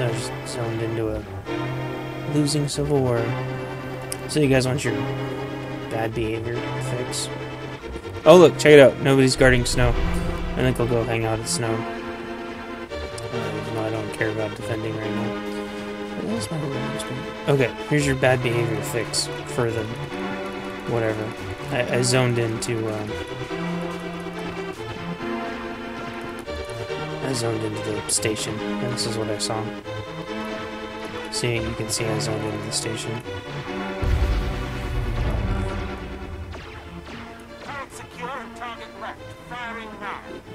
So I just zoned into a losing civil war. So you guys want your bad behavior fix? Oh look, check it out. Nobody's guarding snow. I think I'll go hang out at snow. Uh, I don't care about defending right now. What is my roll screen? Okay, here's your bad behavior fix for the whatever. I, I zoned into um, I zoned into the station, and this is what I saw. See, you can see I zoned into the station.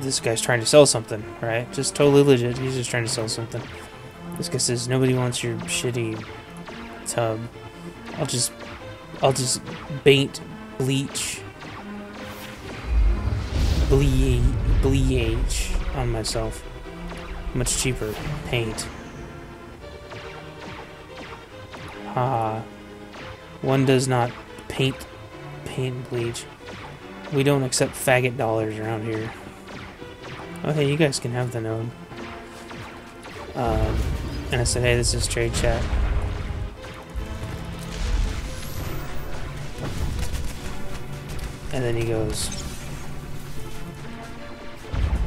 This guy's trying to sell something, right? Just totally legit. He's just trying to sell something. This guy says nobody wants your shitty tub. I'll just, I'll just bait, bleach, bleach, bleach on myself. Much cheaper. Paint. Ah. One does not paint paint bleach. We don't accept faggot dollars around here. Hey, you guys can have the node. Um, and I said, hey, this is trade chat. And then he goes,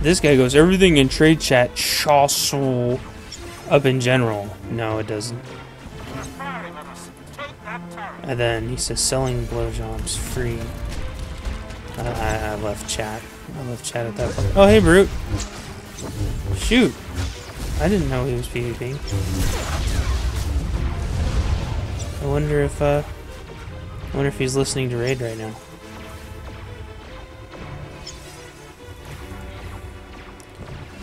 this guy goes, everything in trade chat, Chaucer, up in general. No, it doesn't. And then he says, selling blowjobs free. Uh, I, I left chat. I left chat at that point. Oh, hey, Brute. Shoot. I didn't know he was PvPing. I wonder if, uh, I wonder if he's listening to Raid right now.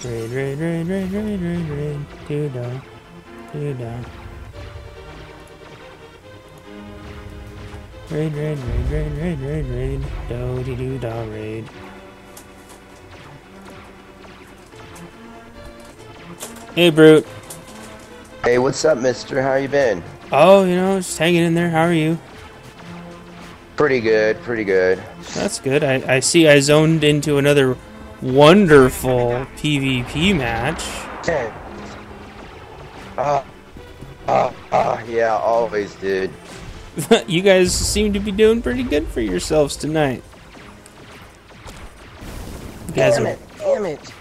Raid, raid, raid, raid, raid, raid, raid, do da, do da. Raid, raid, raid, raid, raid, raid, raid, do de do da raid. Hey, Brute. Hey, what's up, mister? How you been? Oh, you know, just hanging in there. How are you? Pretty good, pretty good. That's good. I, I see I zoned into another wonderful PvP match. Okay. Uh, uh, uh, yeah, always, dude. you guys seem to be doing pretty good for yourselves tonight. You guys Damn are, it, damn it,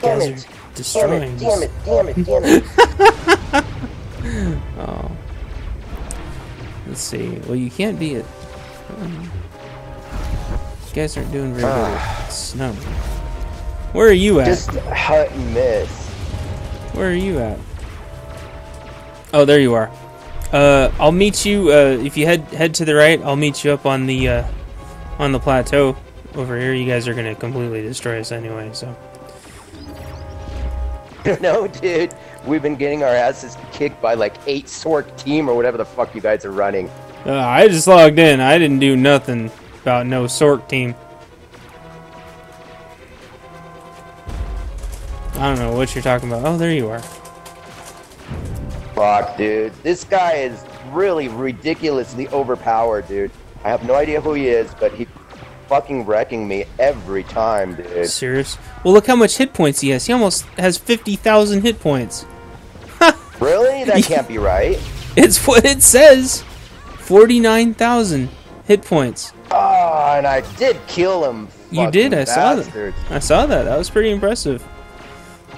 damn it, are damn destroying it, damn it, damn it, damn it. Oh. Let's see. Well, you can't be at. um, You guys aren't doing very good with snow. Where are you at? Just hut and miss. Where are you at? Oh, there you are. Uh, I'll meet you. Uh, if you head head to the right, I'll meet you up on the uh, on the plateau over here. You guys are gonna completely destroy us anyway. So no, dude. We've been getting our asses kicked by like eight Sorc team or whatever the fuck you guys are running. uh, I just logged in. I didn't do nothing about no Sorc team. I don't know what you're talking about. Oh, there you are. Fuck, dude. This guy is really ridiculously overpowered, dude. I have no idea who he is, but he fucking wrecking me every time, dude. Serious? Well, look how much hit points he has. He almost has fifty thousand hit points. Really? That can't be right. It's what it says. 49,000 hit points. Ah, and I did kill him. You did, I saw that. I saw that. That was pretty impressive.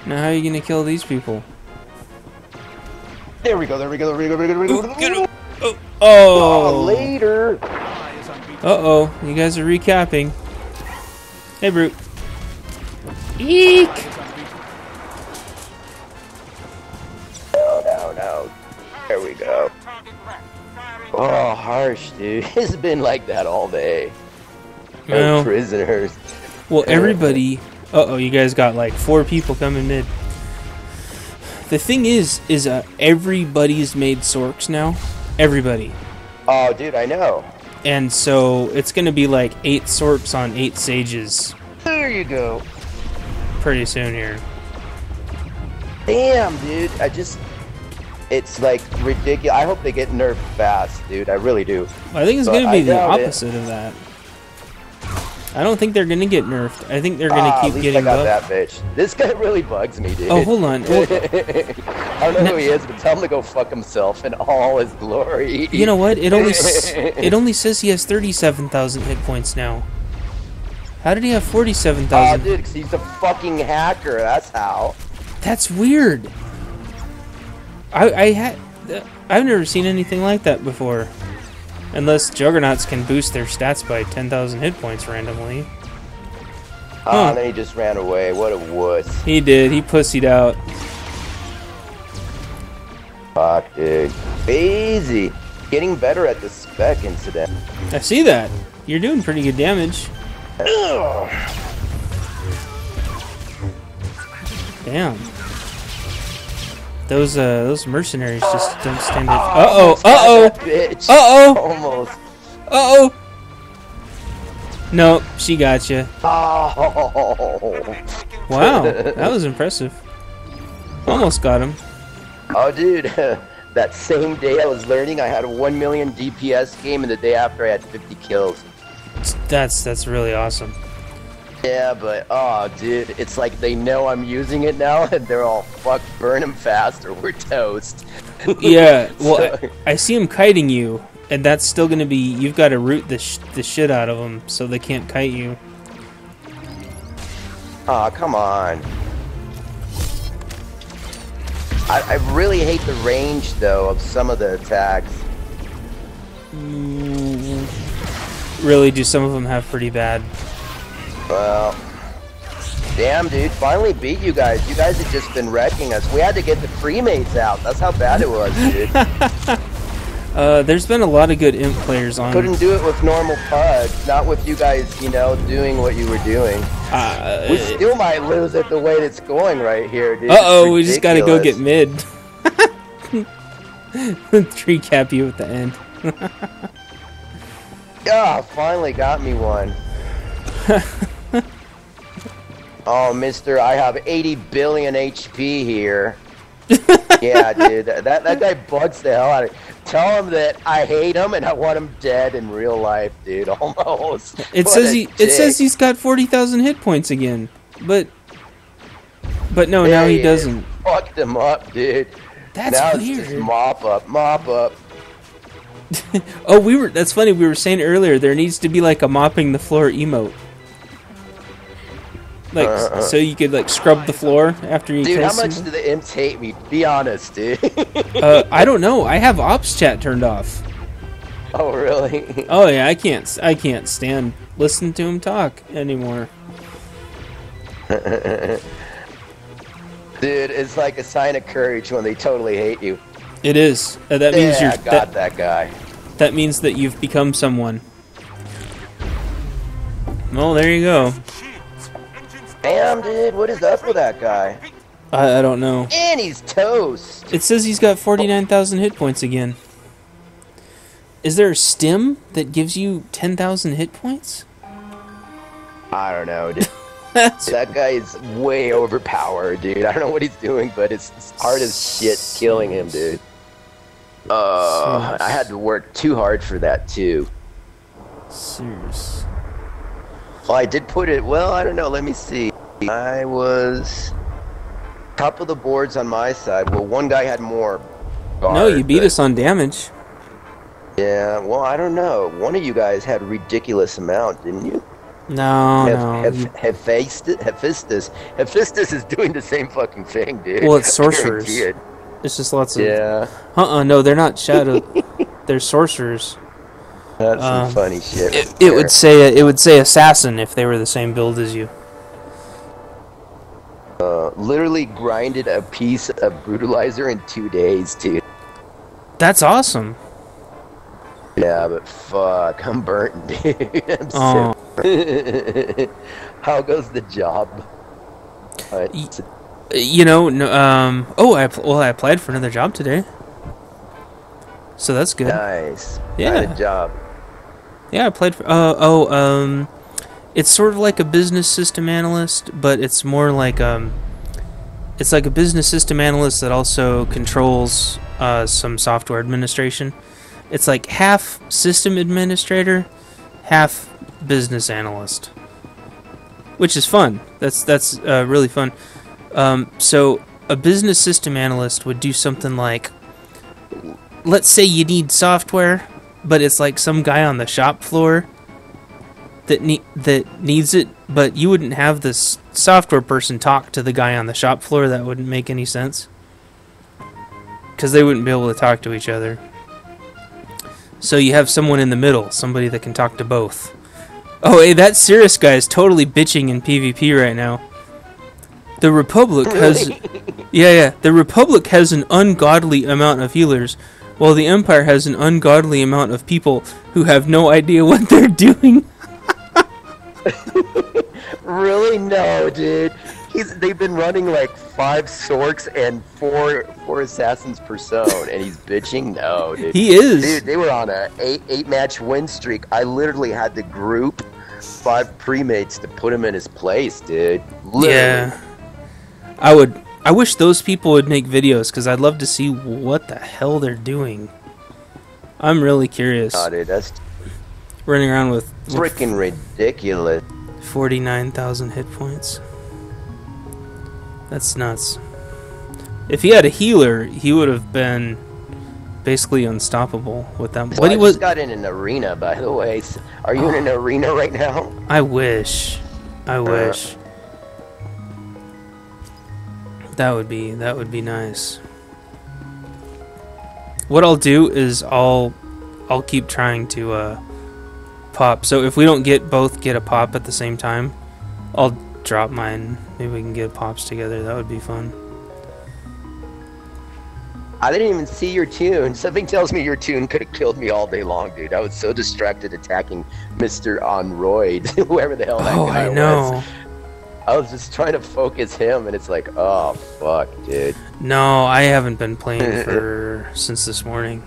Now, how are you going to kill these people? There we go, there we go, there we go, there we go, there we go. Oh, Oh, oh. later. Uh-oh. You guys are recapping. Hey, Brute. Eek! No, no, no. There we go. Oh, harsh, dude. It's been like that all day. No Well, prisoners. well, everybody... Uh-oh, you guys got like four people coming mid. The thing is, is uh, everybody's made Sorcs now. Everybody. Oh, dude, I know. And so it's going to be like eight Sorks on eight Sages There you go. pretty soon here. Damn, dude. I just. It's like ridiculous. I hope they get nerfed fast, dude. I really do. I think it's going to be the doubt it. opposite of that. I don't think they're gonna get nerfed. I think they're gonna Ah, keep at least getting I got buffed. that bitch. This guy really bugs me, dude. Oh, hold on. I don't know who he is, but tell him to go fuck himself in all his glory. you know what? It only it only says he has thirty-seven thousand hit points now. How did he have forty-seven Oh, thousand? dude, 'cause he's a fucking hacker. That's how. That's weird. I I had I've never seen anything like that before. Unless juggernauts can boost their stats by 10,000 hit points randomly. Oh, Huh. and then he just ran away. What a wuss. He did. He pussied out. Fuck, dude. Easy. Getting better at the spec incident. I see that. You're doing pretty good damage. Ugh. Damn. Those uh those mercenaries just don't stand Up. Uh oh. Uh oh. Bitch. Uh oh. Almost. Uh oh. No, she got you. Oh. Wow, that was impressive. Almost got him. Oh, dude. that same day I was learning, I had a 1 million DPS game, and the day after I had 50 kills. That's that's really awesome. Yeah, but oh, dude, it's like they know I'm using it now, and they're all fuck, burn him fast, or we're toast. Yeah, well, So- I, I see him kiting you, and that's still gonna be. You've got to root the sh- the shit out of them so they can't kite you. Aw, come on. I, I really hate the range, though, of some of the attacks. Mm, Really, do some of them have pretty bad? Well, damn, dude, finally beat you guys. You guys had just been wrecking us. We had to get the premades out. That's how bad it was, dude. Uh, there's been a lot of good imp players on. Couldn't do it with normal pugs, not with you guys, you know, doing what you were doing. Uh We still might lose it the way it's going right here, dude. Uh oh, we just gotta go get mid. Tree cap you at the end. Ah, finally got me one. oh, mister, I have 80 billion HP here. yeah, dude, that, that guy bugs the hell out of me. Tell him that I hate him and I want him dead in real life, dude. Almost. It What says he. It says he's got forty thousand hit points again, but but no, now Yeah, he doesn't. Fucked him up, dude. That's now it's just mop up, mop up. Oh, we were. That's funny. We were saying earlier there needs to be like a mopping the floor emote, like Uh-uh. so you could like scrub the floor after you. Dude, how much someone. do the imps hate me? Be honest, dude. Uh, I don't know. I have ops chat turned off. oh, really? Oh yeah, I can't. I can't stand listen to him talk anymore. Dude, it's like a sign of courage when they totally hate you. It is. Uh, that means yeah, you're. I got That, that guy. that means that you've become someone. Well, there you go. Damn, dude, what is up with that guy? I, I don't know. And he's toast. It says he's got 49,000 hit points again. Is there a stim that gives you 10,000 hit points? I don't know, dude. That guy is way overpowered, dude. I don't know what he's doing, but it's, it's hard as shit killing him, dude. Uh, I had to work too hard for that, too. serious. Well, I did put it, well, I don't know, let me see. I was top of the boards on my side. Well, one guy had more. No, you beat but- us on damage. Yeah, well, I don't know. One of you guys had a ridiculous amount, didn't you? No, Heph- no. Heph- you- Hephaestus, Hephaestus, Hephaestus is doing the same fucking thing, dude. Well, it's sorcerers. it. It's just lots of. Yeah, Uh uh no, they're not shadow. they're sorcerers. that's some Um, funny shit. It, it would say it would say assassin if they were the same build as you. Literally grinded a piece of brutalizer in two days, dude. That's awesome. Yeah, but fuck, I'm burnt, dude. I'm Oh, sick. How goes the job? Uh, you know, no, um. Oh, I well, I applied for another job today. So that's good. nice. Yeah. Good job. Yeah, I applied for. Uh, oh, um, it's sort of like a business system analyst, but it's more like um, it's like a business system analyst that also controls uh, some software administration. It's like half system administrator, half business analyst. which is fun. That's that's uh, really fun. Um, so a business system analyst would do something like, let's say you need software, but it's like some guy on the shop floor that ne- that needs it, but you wouldn't have this software person talk to the guy on the shop floor. That wouldn't make any sense because they wouldn't be able to talk to each other. So you have someone in the middle, somebody that can talk to both. Oh, hey, that Cirrus guy is totally bitching in PvP right now. The Republic has, yeah, yeah. The Republic has an ungodly amount of healers, while the Empire has an ungodly amount of people who have no idea what they're doing. Really? No, dude. He's they've been running like five Sorcs and four four assassins per zone, and he's bitching. No, dude. He is. Dude, they were on a eight eight match win streak. I literally had to group five premades to put him in his place, dude. Literally. Yeah. I would. I wish those people would make videos because I'd love to see what the hell they're doing. I'm really curious. Oh, dude, that's Running around with freaking ridiculous. 49,000 hit points. That's nuts. If he had a healer, he would have been basically unstoppable with that. So What I he was. just got in an arena, by the way. Are you in an arena right now? I wish. I wish. That would be that would be nice. What I'll do is I'll I'll keep trying to uh pop. So if we don't get both get a pop at the same time, I'll drop mine. Maybe we can get pops together. That would be fun. I didn't even see your tune. Something tells me your tune could have killed me all day long, dude. I was so distracted attacking Mr. Onroyd, whoever the hell that Oh, guy I know. was. I was just trying to focus him, and it's like, oh fuck, dude. No, I haven't been playing for since this morning.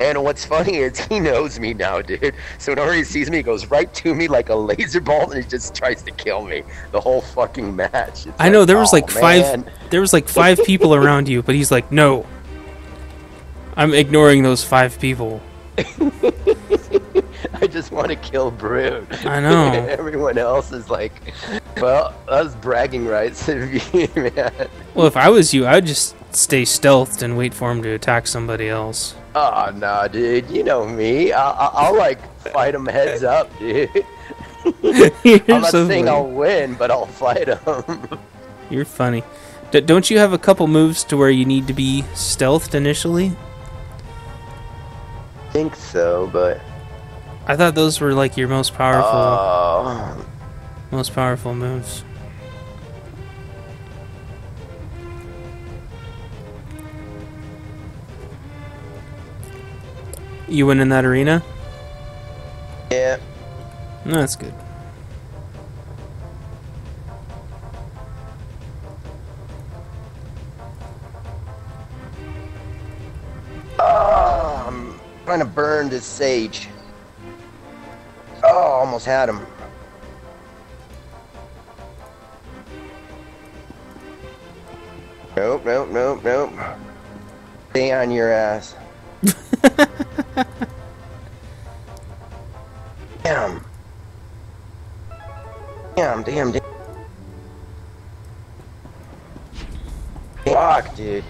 And what's funny is he knows me now, dude. So whenever he sees me, he goes right to me like a laser ball, and he just tries to kill me the whole fucking match. It's I know there was oh, like five man. there was like five people around you, but he's like, "No. I'm ignoring those five people." I just want to kill Brood. I know. Everyone else is like, well, was bragging rights of you, man. Well, if I was you, I'd just stay stealthed and wait for him to attack somebody else. Oh, nah, dude. You know me. I- I- I'll, like, fight him heads up, dude. I'm not so saying funny. I'll win, but I'll fight him. You're funny. D- don't you have a couple moves to where you need to be stealthed initially? I think so, but... I thought those were like your most powerful, Oh, most powerful moves. You win in that arena? yeah. No, that's good. Oh, I'm trying to burn this sage. Oh, almost had him. Nope, nope, nope, nope. Stay on your ass. damn. Damn, damn, damn. Fuck, dude.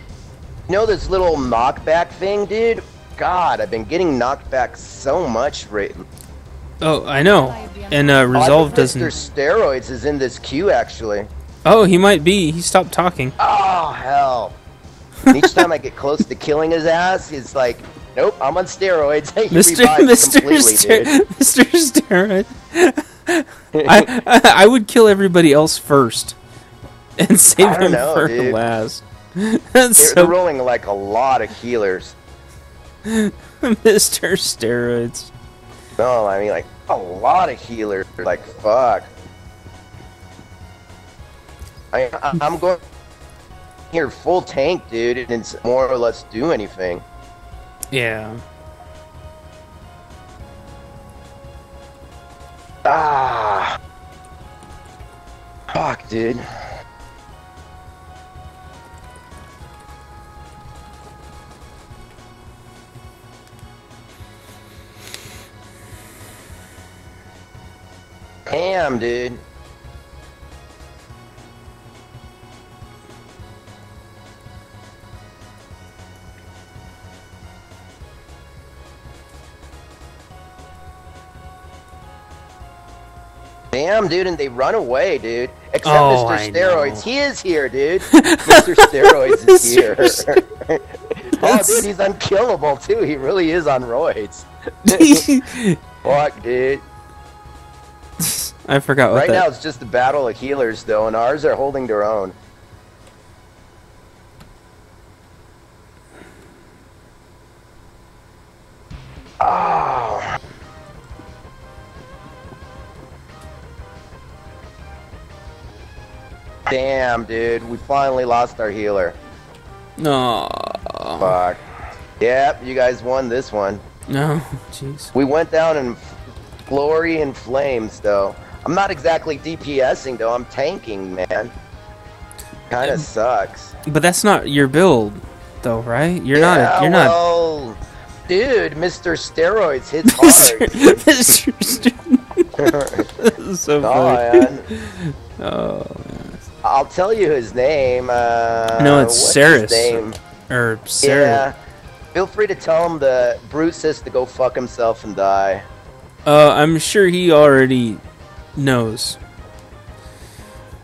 You know this little knockback thing, dude? God, I've been getting knocked back so much right Oh, I know. And uh, Resolve doesn't. Mr. Steroids is in this queue, actually. Oh, he might be. He stopped talking. Oh, hell. Each time I get close to killing his ass, he's like, nope, I'm on steroids. Mr. Mr. Ster- Mr. Steroid. I, I I would kill everybody else first, and save I don't him know, for dude. last. They're, so they're rolling like a lot of healers. Mr. Steroids. No, I mean like a lot of healers. Like fuck. I, I I'm going here full tank, dude, and it's more or less do anything. Yeah. Ah. Fuck, dude. Damn, dude. Damn, dude, and they run away, dude. Except Oh, Mr. I Steroids. know. He is here, dude. Mr. Steroids is here. Oh, dude, he's unkillable, too. He really is on roids. Fuck, dude. I forgot what Right that. now, it's just a battle of healers, though, and ours are holding their own. Oh. Damn, dude. We finally lost our healer. No. Fuck. Yep, you guys won this one. No. Jeez. We went down in glory and flames, though. I'm not exactly DPSing, though. I'm tanking, man. Kind of sucks. But that's not your build, though, right? You're yeah, not. You're not. well, dude, Mr. Steroids hits hard. Mr. Mr. so oh, man. Oh, I'll tell you his name. Uh, No, it's Saris. Name? or Sarah. Yeah. Feel free to tell him the Bruce says to go fuck himself and die. Uh, I'm sure he already knows.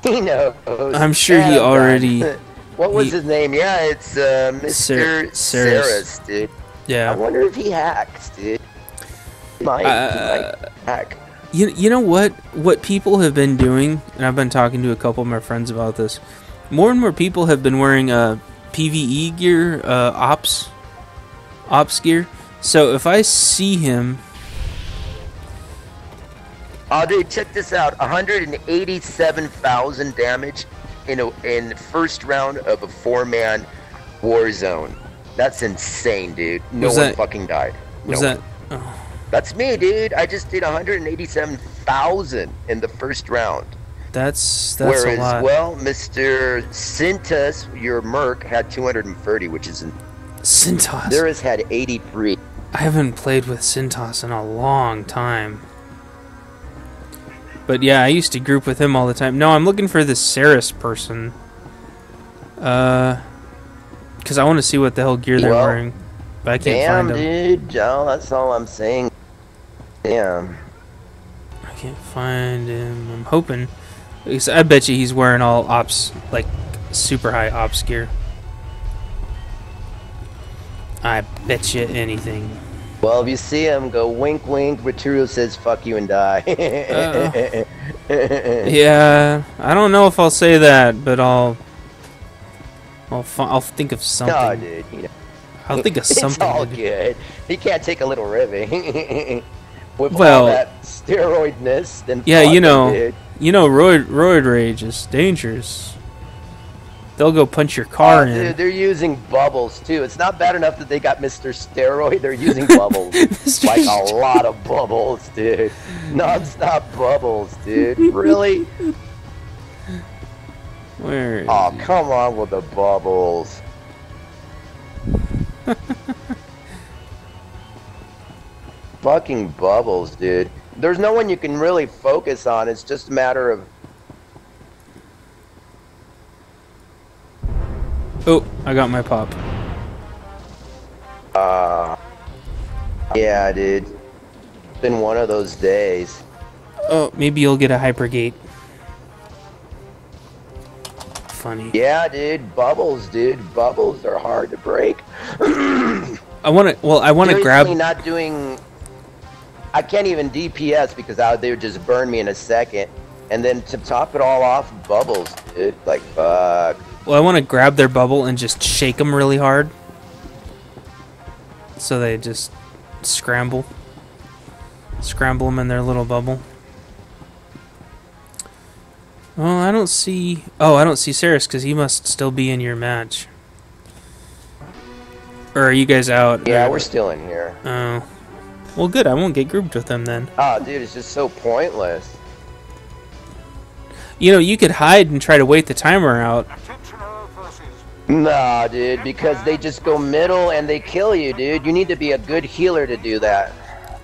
He knows. I'm sure he already- what was he- his name? Yeah, it's uh, Mr. Sar- Saris. Dude. I wonder if he hacks, dude. He might, he Uh, might hack. You, you know what? What people have been doing, and I've been talking to a couple of my friends about this. More and more people have been wearing uh, PVE gear, uh, ops, ops gear. So if I see him, Oh, dude, check this out. 187,000 damage in a in first round of a four-man war zone. That's insane, dude. No Was one that- fucking died. was No that? one. That's me, dude. I just did 187,000 in the first round. That's that's Whereas, a lot. well, Mr. Sintas, your merc, had 230, which is in, Cintas. Zerus had 83. I haven't played with Cintas in a long time. But yeah, I used to group with him all the time. No, I'm looking for this Saris person. Uh, because I want to see what the hell gear they're Well, wearing. But I can't Damn, find him. dude. Oh, that's all I'm saying. Damn. I can't find him. I'm hoping. I bet you he's wearing all ops, like super high ops gear. I bet you anything. Well, if you see him, go wink, wink. Bruturu says, "Fuck you and die." Uh, yeah, I don't know if I'll say that, but I'll. I'll, I'll think of something. No, dude. You know, I'll think of something. It's all good. He can't take a little ribbing. With Well- all that steroidness, then Yeah, you know, dude. you know, roid roid rage is dangerous. They'll go punch your car Oh, in. dude, they're using bubbles too. It's not bad enough that they got Mr. Steroid. They're using bubbles, like a lot of bubbles, dude. Non-stop bubbles, dude. Really? Where? is Oh, come on with the bubbles. Fucking bubbles, dude. There's no one you can really focus on. It's just a matter of Oh, I got my pop. uh Yeah, dude. It's been one of those days. Oh, maybe you'll get a hypergate. Funny. Yeah, dude, bubbles, dude. Bubbles are hard to break. I want to. Well, I want to grab. Not doing. I can't even DPS because I, they would just burn me in a second. And then to top it all off, bubbles, dude. Like fuck. Well, I want to grab their bubble and just shake them really hard, so they just scramble, scramble them in their little bubble. Well, I don't see. Oh, I don't see Saris because he must still be in your match. Or are you guys out? Yeah, Or- we're still in here. Oh. Well, good. I won't get grouped with them then. Oh, dude, it's just so pointless. You know, you could hide and try to wait the timer out. Attention all forces. Nah, dude, because they just go middle and they kill you, dude. You need to be a good healer to do that.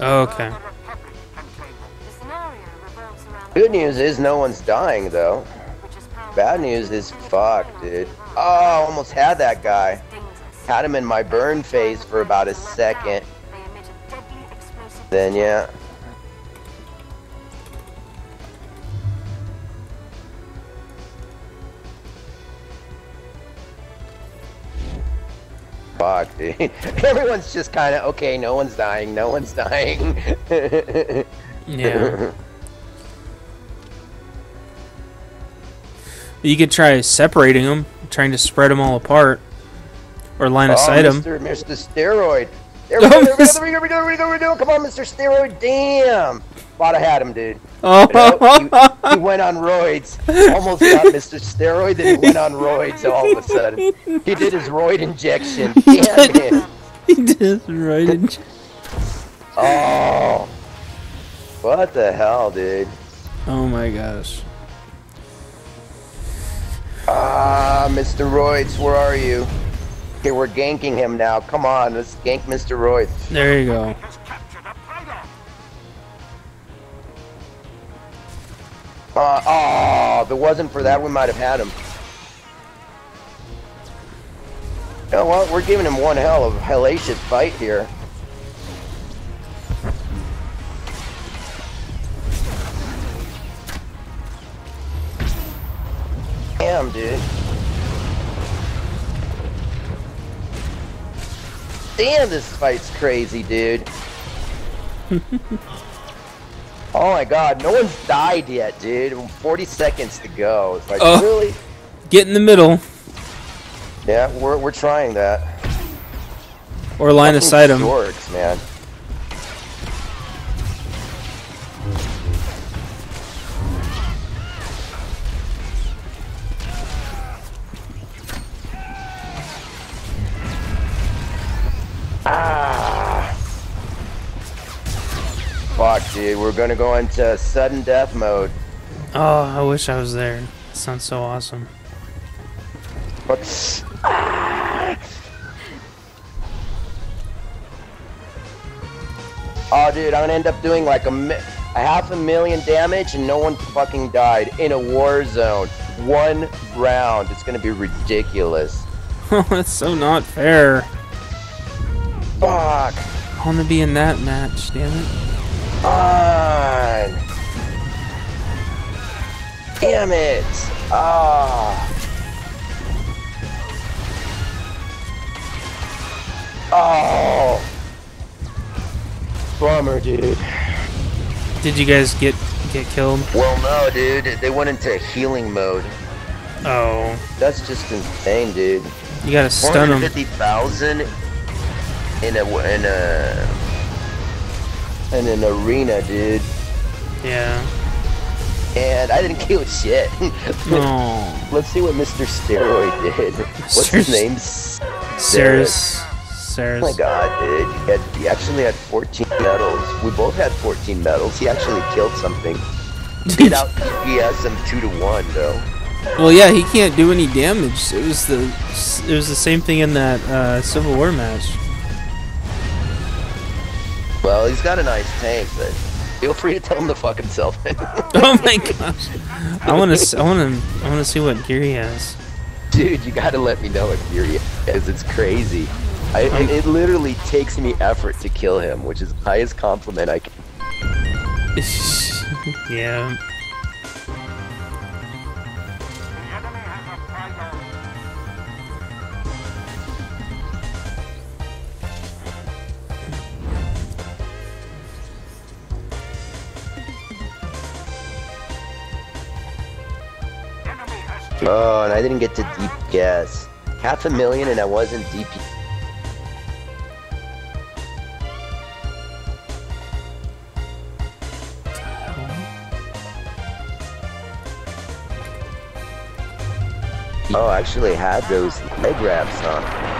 Okay. The scenario revolves around Good news is no one's dying, though. which is powerful, Bad news is fuck, dude. Oh, almost had that guy. Had him in my burn phase for about a second. Then yeah. Fuck, dude. Everyone's just kind of, okay, no one's dying, no one's dying. yeah. You could try separating them, trying to spread them all apart, or line oh, of sight Mr. them. Mr. Steroid, there we go, there we go, there we go, there we go, there we go, there we go. Come on, Mr. Steroid. Damn. Thought I had him, dude. But no, Oh, he, he went on roids. Almost got Mr. Steroid, then he went on roids all of a sudden. He did his roid injection. Damn it. he did right. In... Oh. What the hell, dude? Oh my gosh. Ah, Mr. Roids, where are you? Okay, we're ganking him now. Come on, let's gank Mr. Roids. There you go. Has captured a payload. Uh, oh, if it wasn't for that, we might have had him. You know what? We're giving him one hell of a hellacious fight here. Damn, dude. Damn, this fight's crazy, dude. Oh my god, no one's died yet, dude. 40 seconds to go. It's like, Oh. really? Get in the middle, Yeah, we're, we're trying that. or line of sight them. Dorks, man. Ah. Fuck, dude. We're gonna go into sudden death mode. Oh, I wish I was there. That sounds so awesome. But Oh, dude, I'm gonna end up doing like a, mi- a half a million damage and no one fucking died in a war zone. One round. It's gonna be ridiculous. Oh, that's so not fair. Fuck. I want to be in that match, damn it. on. Damn it. Ah. Oh. Bummer, dude. Did you guys get get killed? Well, no, dude. They went into healing mode. Oh, That's just insane, dude. you gotta stun them. 450,000 in a in a in an arena, dude. Yeah. And I didn't kill shit. Oh, Let's see what Mr. Steroid did. What's his Mr. name? Saris. Oh my god, dude. He, had, he actually had 14 medals. We both had 14 medals. He actually killed something. Beat out DPS him 2 to 1, though. Well, yeah, he can't do any damage. It was the it was the same thing in that uh, Civil War match. Well, he's got a nice tank, but feel free to tell him to fuck himself. Oh my gosh! I want to I want to I want to see what gear he has. Dude, you gotta let me know what gear he has. It's crazy. I, it, it literally takes me effort to kill him, which is the highest compliment I can. yeah. Oh, and I didn't get to DPS. Half a million, and I wasn't deep. Oh, I actually had those leg wraps on.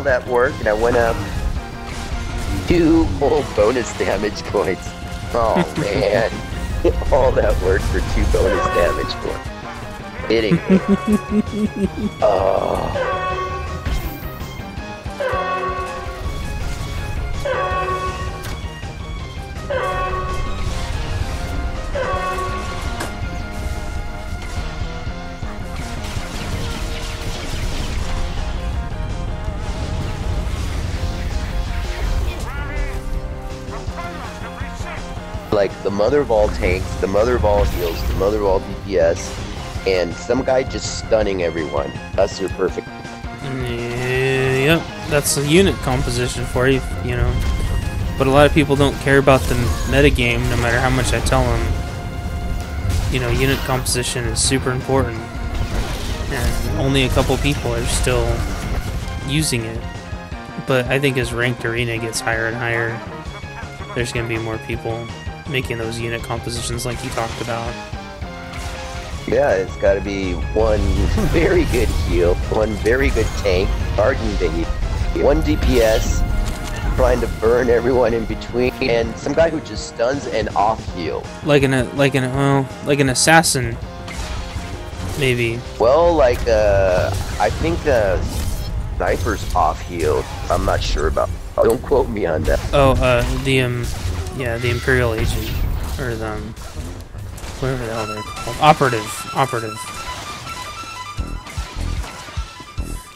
All that work, and I went up two whole bonus damage points. Oh man, all that work for two bonus damage points. Hitting me. Oh. like the mother of all tanks, the mother of all heals, the mother of all DPS, and some guy just stunning everyone. That's your perfect. Yeah, yep, that's a unit composition for you, you know. But a lot of people don't care about the metagame, no matter how much I tell them. You know, unit composition is super important. And only a couple people are still using it. But I think as ranked arena gets higher and higher, there's going to be more people making those unit compositions like you talked about. Yeah, it's got to be one very good heal, one very good tank, to heal, one DPS, trying to burn everyone in between, and some guy who just stuns and off heal. Like an like an well, like an assassin maybe. Well, like uh, I think uh, sniper's off heal. I'm not sure about. Don't quote me on that. Oh, uh, the um, yeah, the Imperial Agent, or the um, whatever the hell they're called, operative, operative.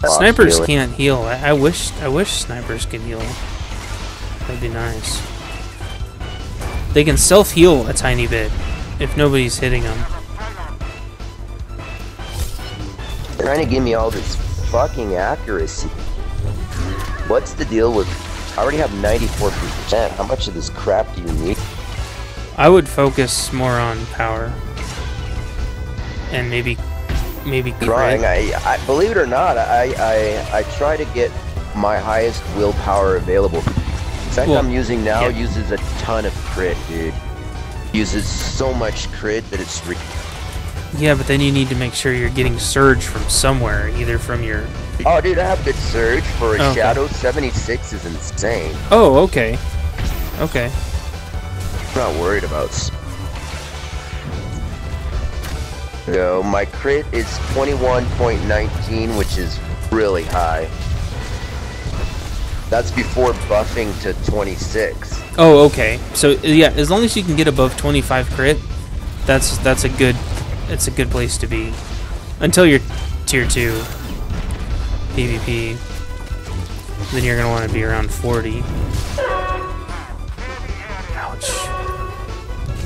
Snipers healing. can't heal. I, I wish, I wish snipers could heal. That'd be nice. They can self heal a tiny bit if nobody's hitting them. trying to give me all this fucking accuracy. What's the deal with? I already have 94%. How much of this crap do you need? I would focus more on power, and maybe, maybe crit. I, I believe it or not, I, I I try to get my highest willpower available. The fact Well, I'm using now yeah. uses a ton of crit, dude. Uses so much crit that it's re- Yeah, but then you need to make sure you're getting surge from somewhere, either from your. Oh, dude, I have good surge for a oh, Okay. Shadow 76 is insane. Oh, okay, okay. I'm not worried about. No, my crit is 21.19, which is really high. That's before buffing to 26. Oh, okay. So yeah, as long as you can get above 25 crit, that's that's a good it's a good place to be. Until you're tier two PvP, then you're gonna want to be around 40. Ouch.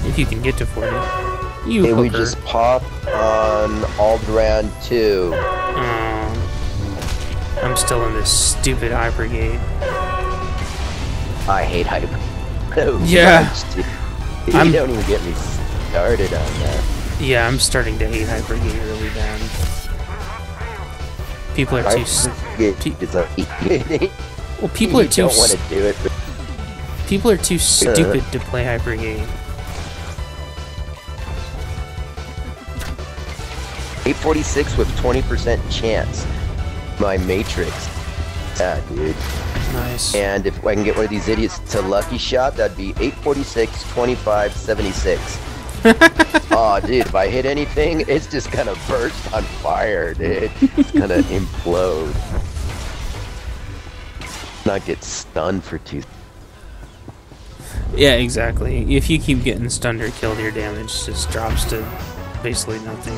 If you can get to 40, you Hey, we just popped on Alderaan 2. Um, I'm still in this stupid hypergate. I hate hype. so Yeah. much. You I'm- don't even get me started on that. Yeah, I'm starting to hate hypergate really bad. People are too. s- Hypergate a Well, people are too. don't want to do it, People are too uh, stupid to play hypergate. 846 with 20% chance. My Matrix. Yeah, dude. Nice. And if I can get one of these idiots to lucky shot, that'd be 846, 25, 76. oh, dude, if I hit anything, it's just gonna burst on fire, dude. It's gonna implode. Not get stunned for two. Yeah, exactly. If you keep getting stunned or killed, your damage just drops to basically nothing.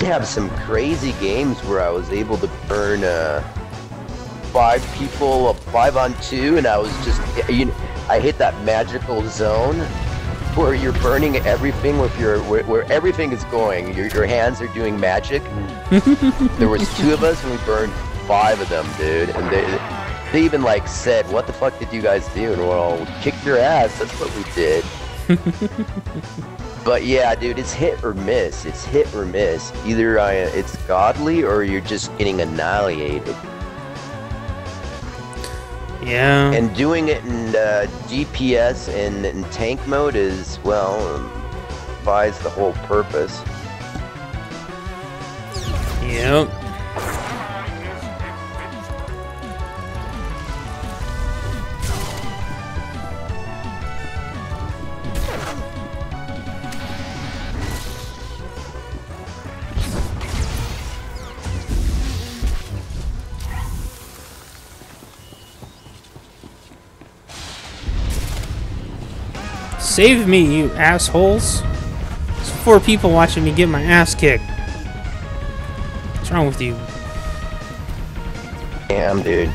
I have some crazy games where I was able to burn uh, five people, a five on two, and I was just, you know, I hit that magical zone where you're burning everything with your where, where everything is going. Your your hands are doing magic. there was two of us and we burned five of them, dude. And they they even like said, "What the fuck did you guys do?" And we're all kicked your ass. That's what we did. but yeah, dude, it's hit or miss. It's hit or miss. Either I, it's godly or you're just getting annihilated. Yeah. And doing it in uh, GPS and in tank mode is, well, um, buys the whole purpose. Yep. Save me, you assholes. There's four people watching me get my ass kicked. What's wrong with you? Damn, dude.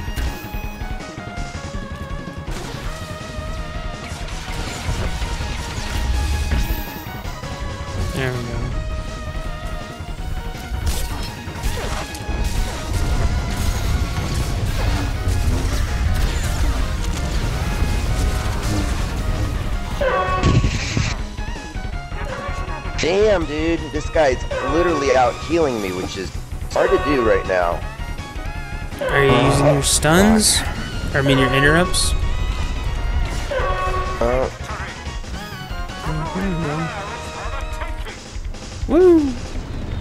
Guy's literally out healing me, which is hard to do right now. Are you using your stuns? Or, I mean your interrupts? Uh, Woo!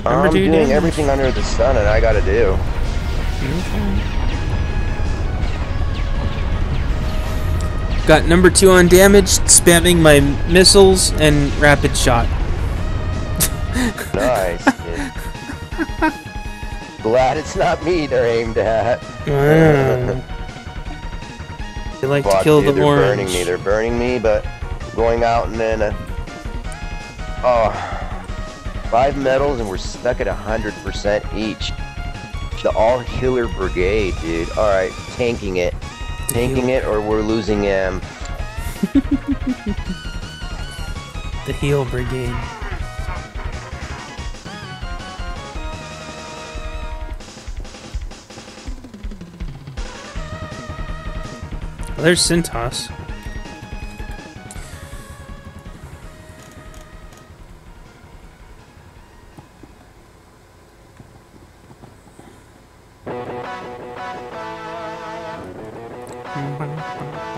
I'm doing damage. everything under the sun, and I gotta do. Got number two on damage, spamming my missiles and rapid shot. Nice. dude. Glad it's not me they're aimed at. Ah. They like to Fuck, kill dude, the they're orange. burning me. They're burning me, but going out and then, uh, oh, five medals and we're stuck at hundred percent each. The all healer brigade, dude. All right, tanking it, tanking it, or we're losing him. The heal brigade. Well, there's Cintas.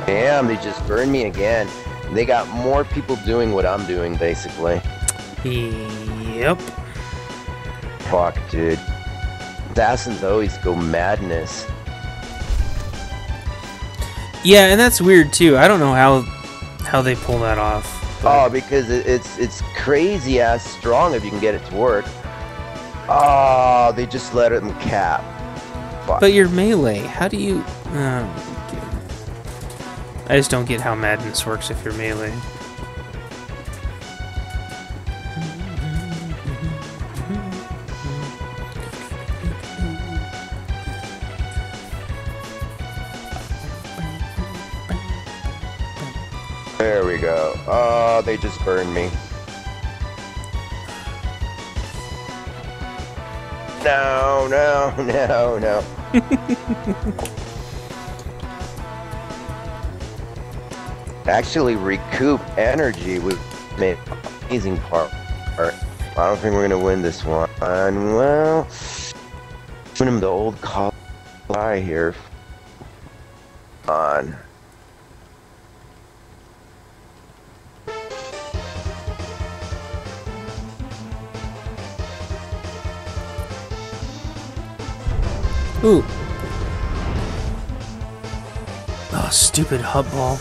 Damn, they just burned me again. They got more people doing what I'm doing, basically. Yep. Fuck, dude. Assassins always go madness. Yeah, and that's weird too. I don't know how how they pull that off. Oh, because it, it's it's crazy ass strong if you can get it to work. Oh, they just let them cap. Fuck. But your melee, how do you? Oh, I just don't get how madness works if you're melee. There we go. Oh, they just burned me. No, no, no, no. Actually, recoup energy with the amazing part. I don't think we're gonna win this one. Well, win him the old call here. On. Ooh. Oh, stupid Huttball.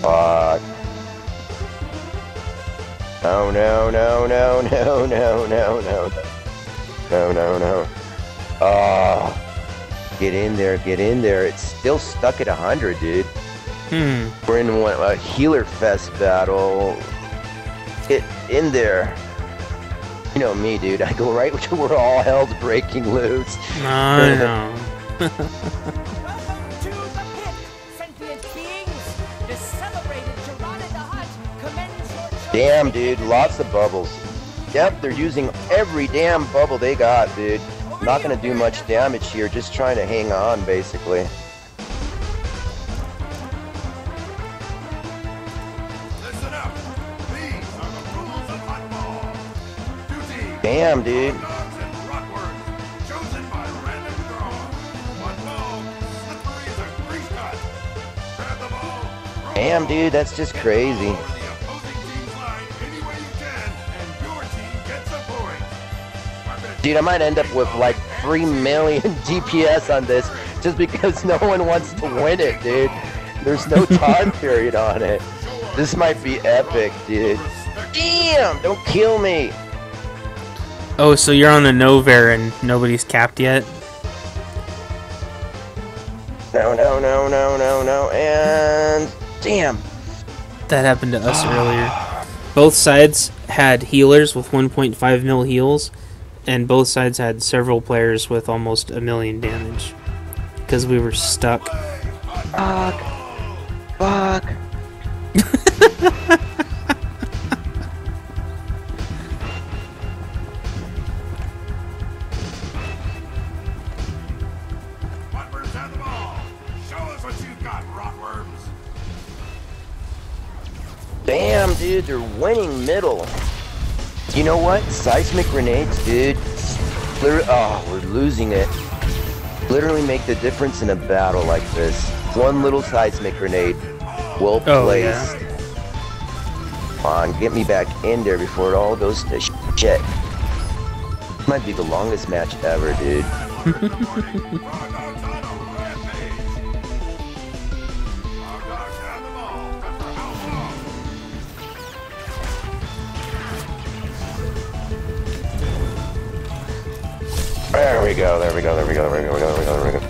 Fuck. No, no, no, no, no, no, no, no. No, no, no. Oh. Get in there, get in there. It's still stuck at 100, dude. Hmm. We're in one, a healer fest battle. Get in there. You know me, dude. I go right to where all hell's breaking loose. I know. Welcome to the pit, sentient beings. The celebrated Gerard the Hutt commends your choice. Damn, dude. Lots of bubbles. Yep, they're using every damn bubble they got, dude. Not going to do much damage here, just trying to hang on, basically. Damn, dude. Damn, dude, that's just crazy. Dude, I might end up with like 3 million DPS on this just because no one wants to win it, dude. There's no time period on it. This might be epic, dude. Damn, don't kill me. Oh, so you're on a Novare and nobody's capped yet? No, no, no, no, no, no, and damn. That happened to us earlier. Both sides had healers with 1.5 mil heals, and both sides had several players with almost a million damage. Because we were stuck. Fuck. Fuck. Rockworms have the ball. Show us what you've got, rockworms. Damn, dude, they're winning middle. You know what? Seismic grenades, dude. Oh, we're losing it. Literally make the difference in a battle like this. One little seismic grenade, well Oh, placed. Come on, get me back in there before it all goes to sh- shit. Might be the longest match ever, dude. we go, there we go, there we go, there we go, there we go, there we go, there we go.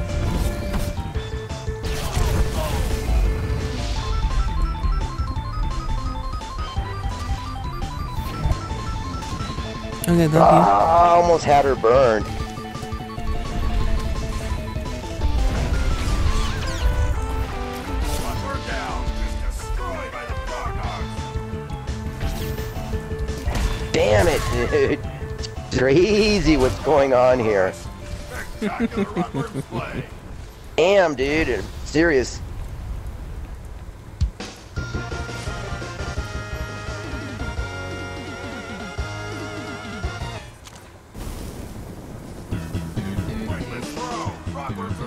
Okay, thank you. Ah, almost had her burned. Rockworm down. Just destroyed by the raw dogs. Damn it, dude. It's crazy what's going on here. Damn, dude. Serious.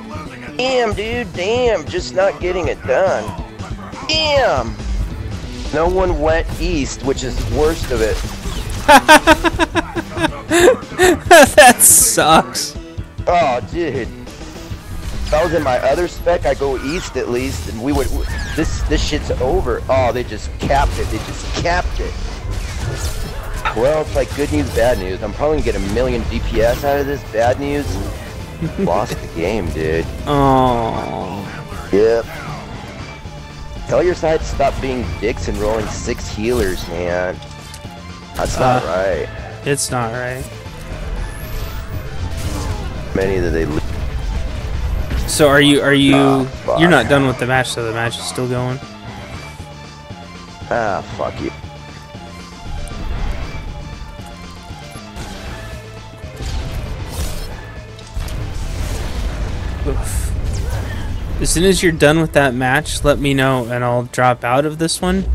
Losing it. Damn, dude. Damn. Just not getting it done. Damn. No one went east, which is worst of it. that sucks. Oh, dude. If I was in my other spec, I go east at least, and we would. This this shit's over. Oh, they just capped it. They just capped it. Well, it's like good news, bad news. I'm probably gonna get a million DPS out of this. Bad news. Lost the game, dude. Oh. Yep. Tell your side to stop being dicks and rolling six healers, man. That's not Uh. right. It's not right. Many that they. lo- So are you are you Ah, you're not done with the match so the match is still going? Ah, fuck you. Oof. As soon as you're done with that match, let me know and I'll drop out of this one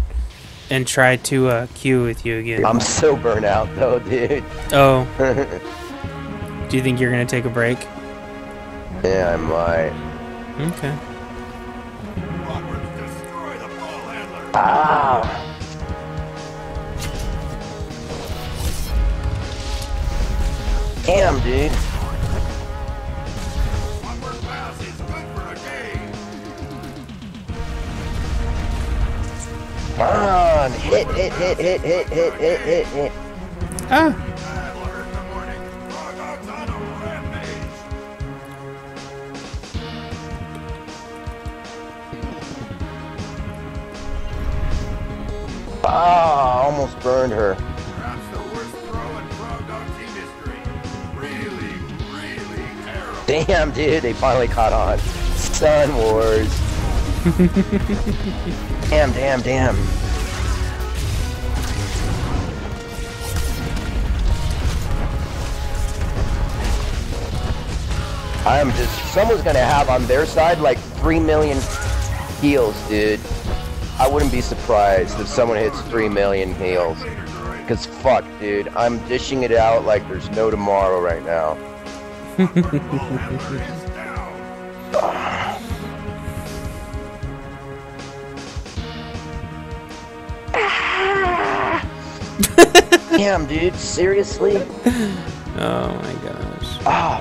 and try to uh, queue with you again. I'm so burnt out though, dude. oh, do you think you're gonna take a break? yeah, I might. Okay. Rockworms destroy the ball handler. Ah. Damn, dude. Rockworm pass is good for a game. Come on. Hit, hit, hit, hit, hit, hit, hit, hit, hit. Ah, Ah, almost burned her. Really, really Damn, dude, they finally caught on. Sun Wars. damn, damn, damn. I'm just, someone's gonna have on their side like 3 million heals, dude. I wouldn't be surprised if someone hits 3 million heals. Cause fuck, dude, I'm dishing it out like there's no tomorrow right now. Damn, dude, seriously? Oh my gosh. Ah,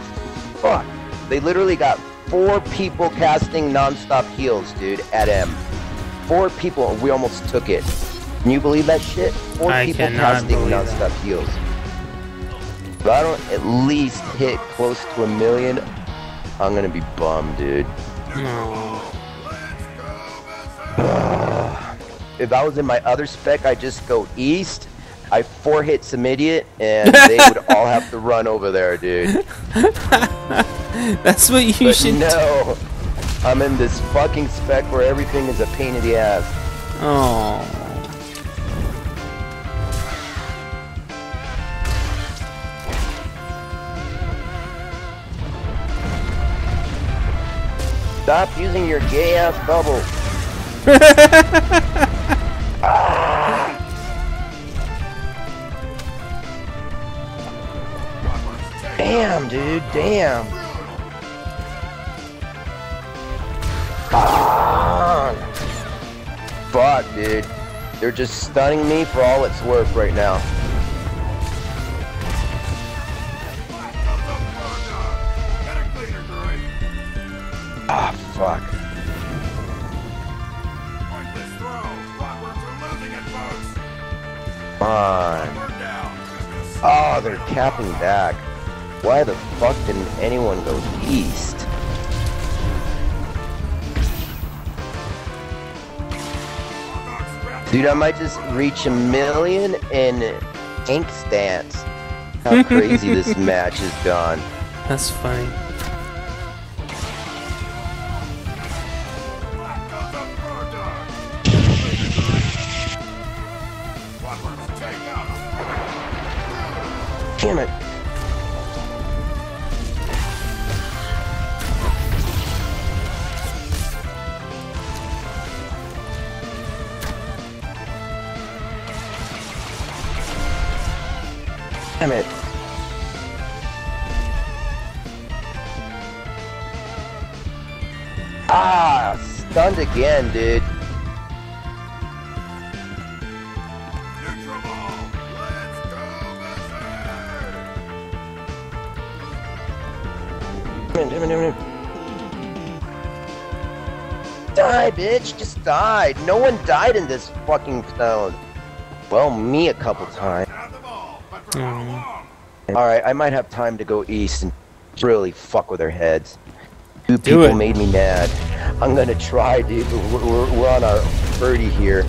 fuck. They literally got four people casting non-stop heals, dude, at M. Four people, we almost took it. Can you believe that shit? Four I people casting non-stop heals. If I don't at least hit close to a million, I'm gonna be bummed, dude. No. If I was in my other spec, I'd just go east. I four hit some idiot, and they would all have to run over there, dude. That's what you But should do. I'm in this fucking spec where everything is a pain in the ass. Oh. Stop using your gay ass bubble. Damn, dude, damn. Ah. Fuck, dude. They're just stunning me for all it's worth right now. Ah, fuck. Come on. Oh, they're capping back. Why the fuck didn't anyone go east? Dude, I might just reach a million in tank stance. How crazy this match has gone. That's funny. Again, dude. Neutral ball. Let's go, berserk. Come in, come in, come in. Die, bitch! Just died. No one died in this fucking stone. Well, me a couple times. Have the ball, but for how Mm. Alright, I might have time to go east and really fuck with their heads. Two Do people it. made me mad. I'm gonna try, dude, we're, we're, we're on our 30 here.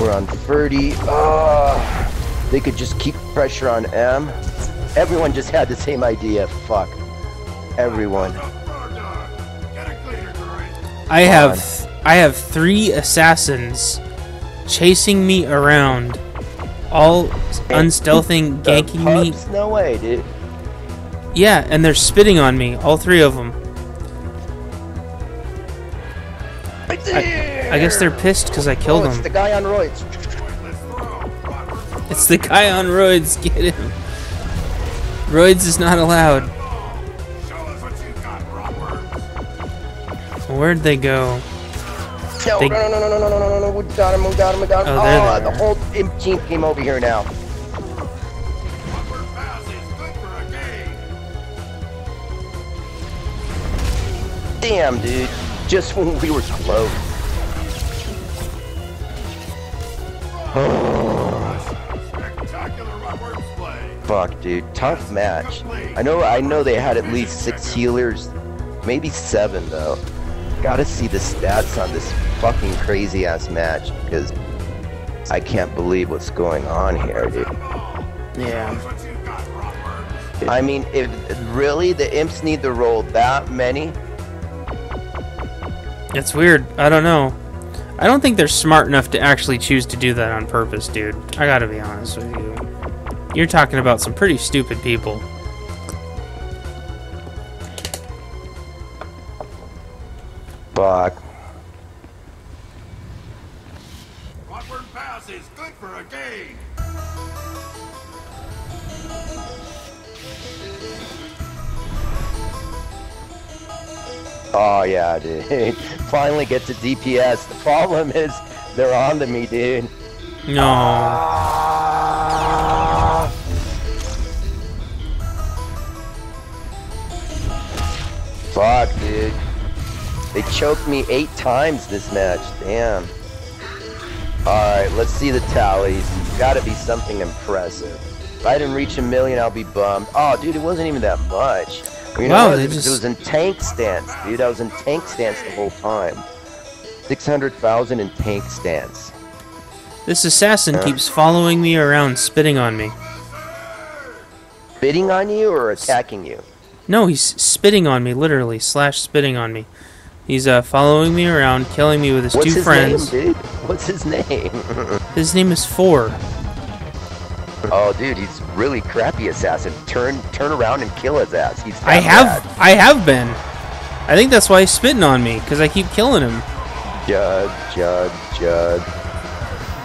We're on 30. Ah, they could just keep pressure on M. Everyone just had the same idea. Fuck. Everyone. Goes up Murdoch. Get it cleaner, droid. I have I have three assassins chasing me around, all unstealthing, ganking me. No way, dude. Yeah, and they're spitting on me, all three of them. I, I guess they're pissed because I killed oh, it's them. the guy on roids. Pointless throw. Clockworks It's the guy on roids. Get him. Roids is not allowed. ball. Show us what you got, Rockworms. Where'd they go? No, They- no, no, no, no, no, no, no, no, we got him, we got him, we got him. Oh, there Oh, they the whole team came over here now. Clockwork pass is good for a game. Damn, dude. Just when we were close. Spectacular Fuck, dude. Tough match. I know, I know they had at least six healers, maybe seven though. Gotta see the stats on this fucking crazy ass match because I can't believe what's going on here, dude. Yeah. What you got, Rockworms. I mean, if really the imps need to roll that many, It's weird. I don't know. I don't think they're smart enough to actually choose to do that on purpose, dude. I gotta be honest with you. You're talking about some pretty stupid people. fuck. Awkward pass is good for a gain. Oh yeah, dude. Finally get to DPS. The problem is they're on to me, dude. No. Fuck, dude. They choked me eight times this match. Damn. Alright, let's see the tallies. Gotta be something impressive. If I didn't reach a million, I'll be bummed. Oh, dude, it wasn't even that much. You know Wow, It was- just- It was in tank stance, dude. I was in tank stance the whole time. 600,000 in tank stance. This assassin keeps following me around, spitting on me. Spitting on you or attacking you? No, he's spitting on me, literally, slash spitting on me. He's uh, following me around, killing me with his What's two his friends. name, dude? What's his name? His name is Four. oh, dude, he's really crappy assassin. Turn turn around and kill his ass. He's I have, bad. I have been. I think that's why he's spitting on me, because I keep killing him. Jug, jug, jug.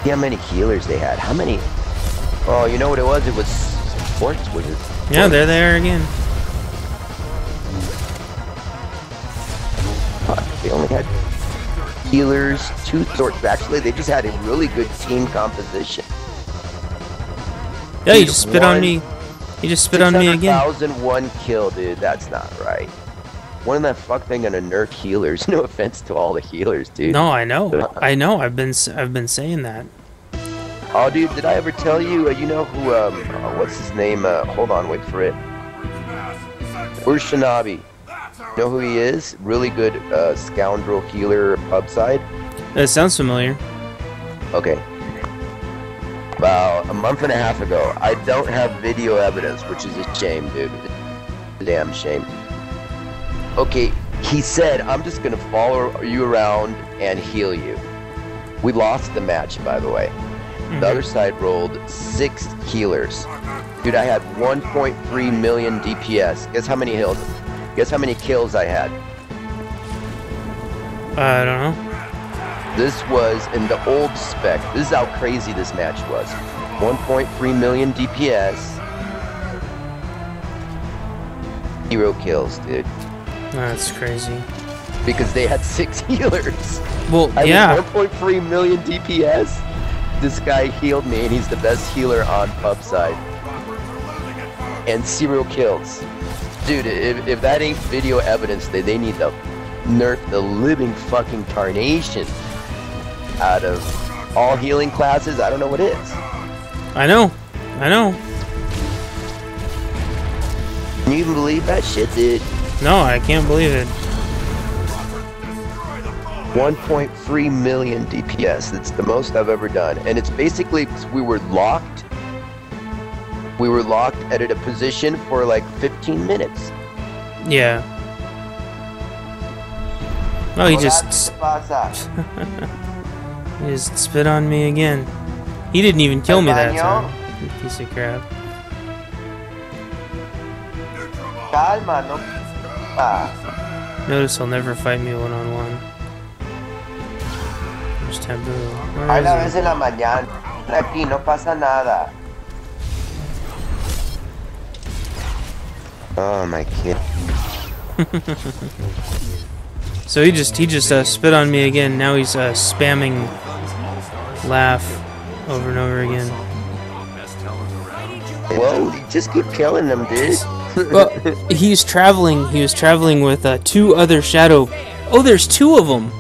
See how many healers they had. How many? Oh, you know what it was? It was sports wizards. Yeah, there they are there again. Fuck, They only had healers, two swords. Actually, they just had a really good team composition. Yeah, he Dude, just spit on me. He just spit on me again. 600,001 kill, dude. That's not right. When in the fuck they gonna nerf healers? No offense to all the healers, dude. No, I know. I know. I've been, I've been saying that. Oh, dude, did I ever tell you? Uh, you know who? Um, uh, what's his name? Uh, hold on, wait for it. Where's Shinabi? You know who he is? Really good uh, scoundrel healer pub side. That sounds familiar. Okay. About a month and a half ago, I don't have video evidence, which is a shame, dude. A damn shame. Okay, he said, I'm just gonna follow you around and heal you. We lost the match, by the way. The mm-hmm. other side rolled six healers. Dude, I had 1.3 million DPS. Guess how many hills? Guess how many kills I had? I don't know. This was in the old spec. This is how crazy this match was. 1.3 million DPS. Zero kills, dude. That's crazy. Because they had six healers. Well, I yeah. mean, 1.3 million DPS. This guy healed me, and he's the best healer on pub side. And zero kills. Dude, if, if that ain't video evidence, they, they need to nerf the living fucking carnation out of all healing classes. I don't know what is. I know. I know. Can you even believe that shit, dude? No, I can't believe it. 1.3 million DPS. That's the most I've ever done. And it's basically we were locked. We were locked at a position for like 15 minutes. Yeah. Oh, he just he just spit on me again. He didn't even kill me that time. Piece of crap. Calma, no. Notice he'll never fight me one on one. There's taboo. Where is he? en la mañana. Aquí no pasa nada. Oh my kid. So he just he just uh, spit on me again. Now he's uh, spamming laugh over and over again. Whoa, just keep killing them, dude. Well, he's traveling. He was traveling with uh, two other shadow. Oh, there's two of them.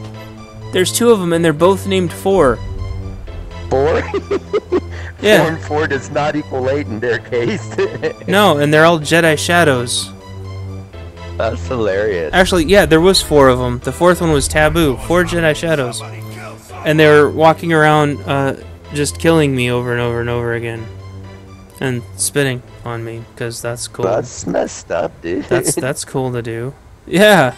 There's two of them, and they're both named Four. Four? Yeah. Four and four does not equal eight in their case. No, and they're all Jedi shadows. That's hilarious. Actually, yeah, there was four of them. The fourth one was Taboo. Four Jedi shadows, and they were walking around, uh, just killing me over and over and over again. and spitting on me because that's cool. That's messed up, dude. That's that's cool to do. Yeah.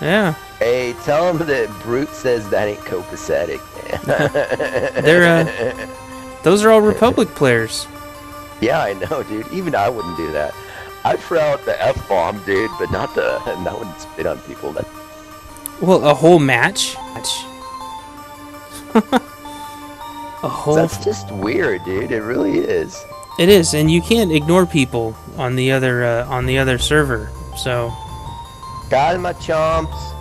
Yeah. hey, tell them that Brute says that ain't copacetic. They're uh those are all Republic players. yeah, I know, dude. Even I wouldn't do that. I'd throw out the f bomb, dude, but not the not when spit on people. That Well, a whole match. A whole that's just weird, dude. It really is. It is, and you can't ignore people on the other uh, on the other server. So Calma, chomps.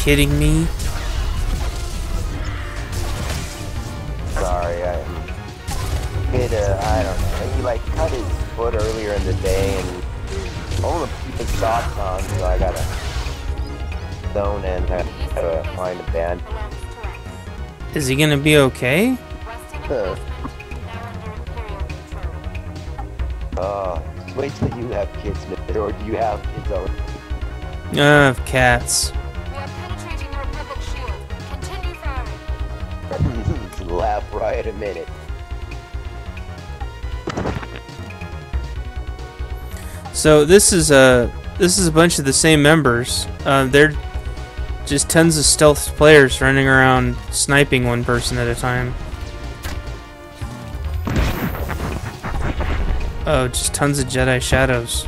Kidding me? Sorry, I hit a, I don't know. He like cut his foot earlier in the day and all the keep his socks on, so I gotta zone and have to find a band. Belongs to us. Is he gonna be okay? Huh. emplacement now under Imperial control. Oh, wait till you have kids, or do you have kids already? I have cats. So this is a this is a bunch of the same members. Uh, they're just tons of stealth players running around sniping one person at a time. Oh, just tons of Jedi shadows.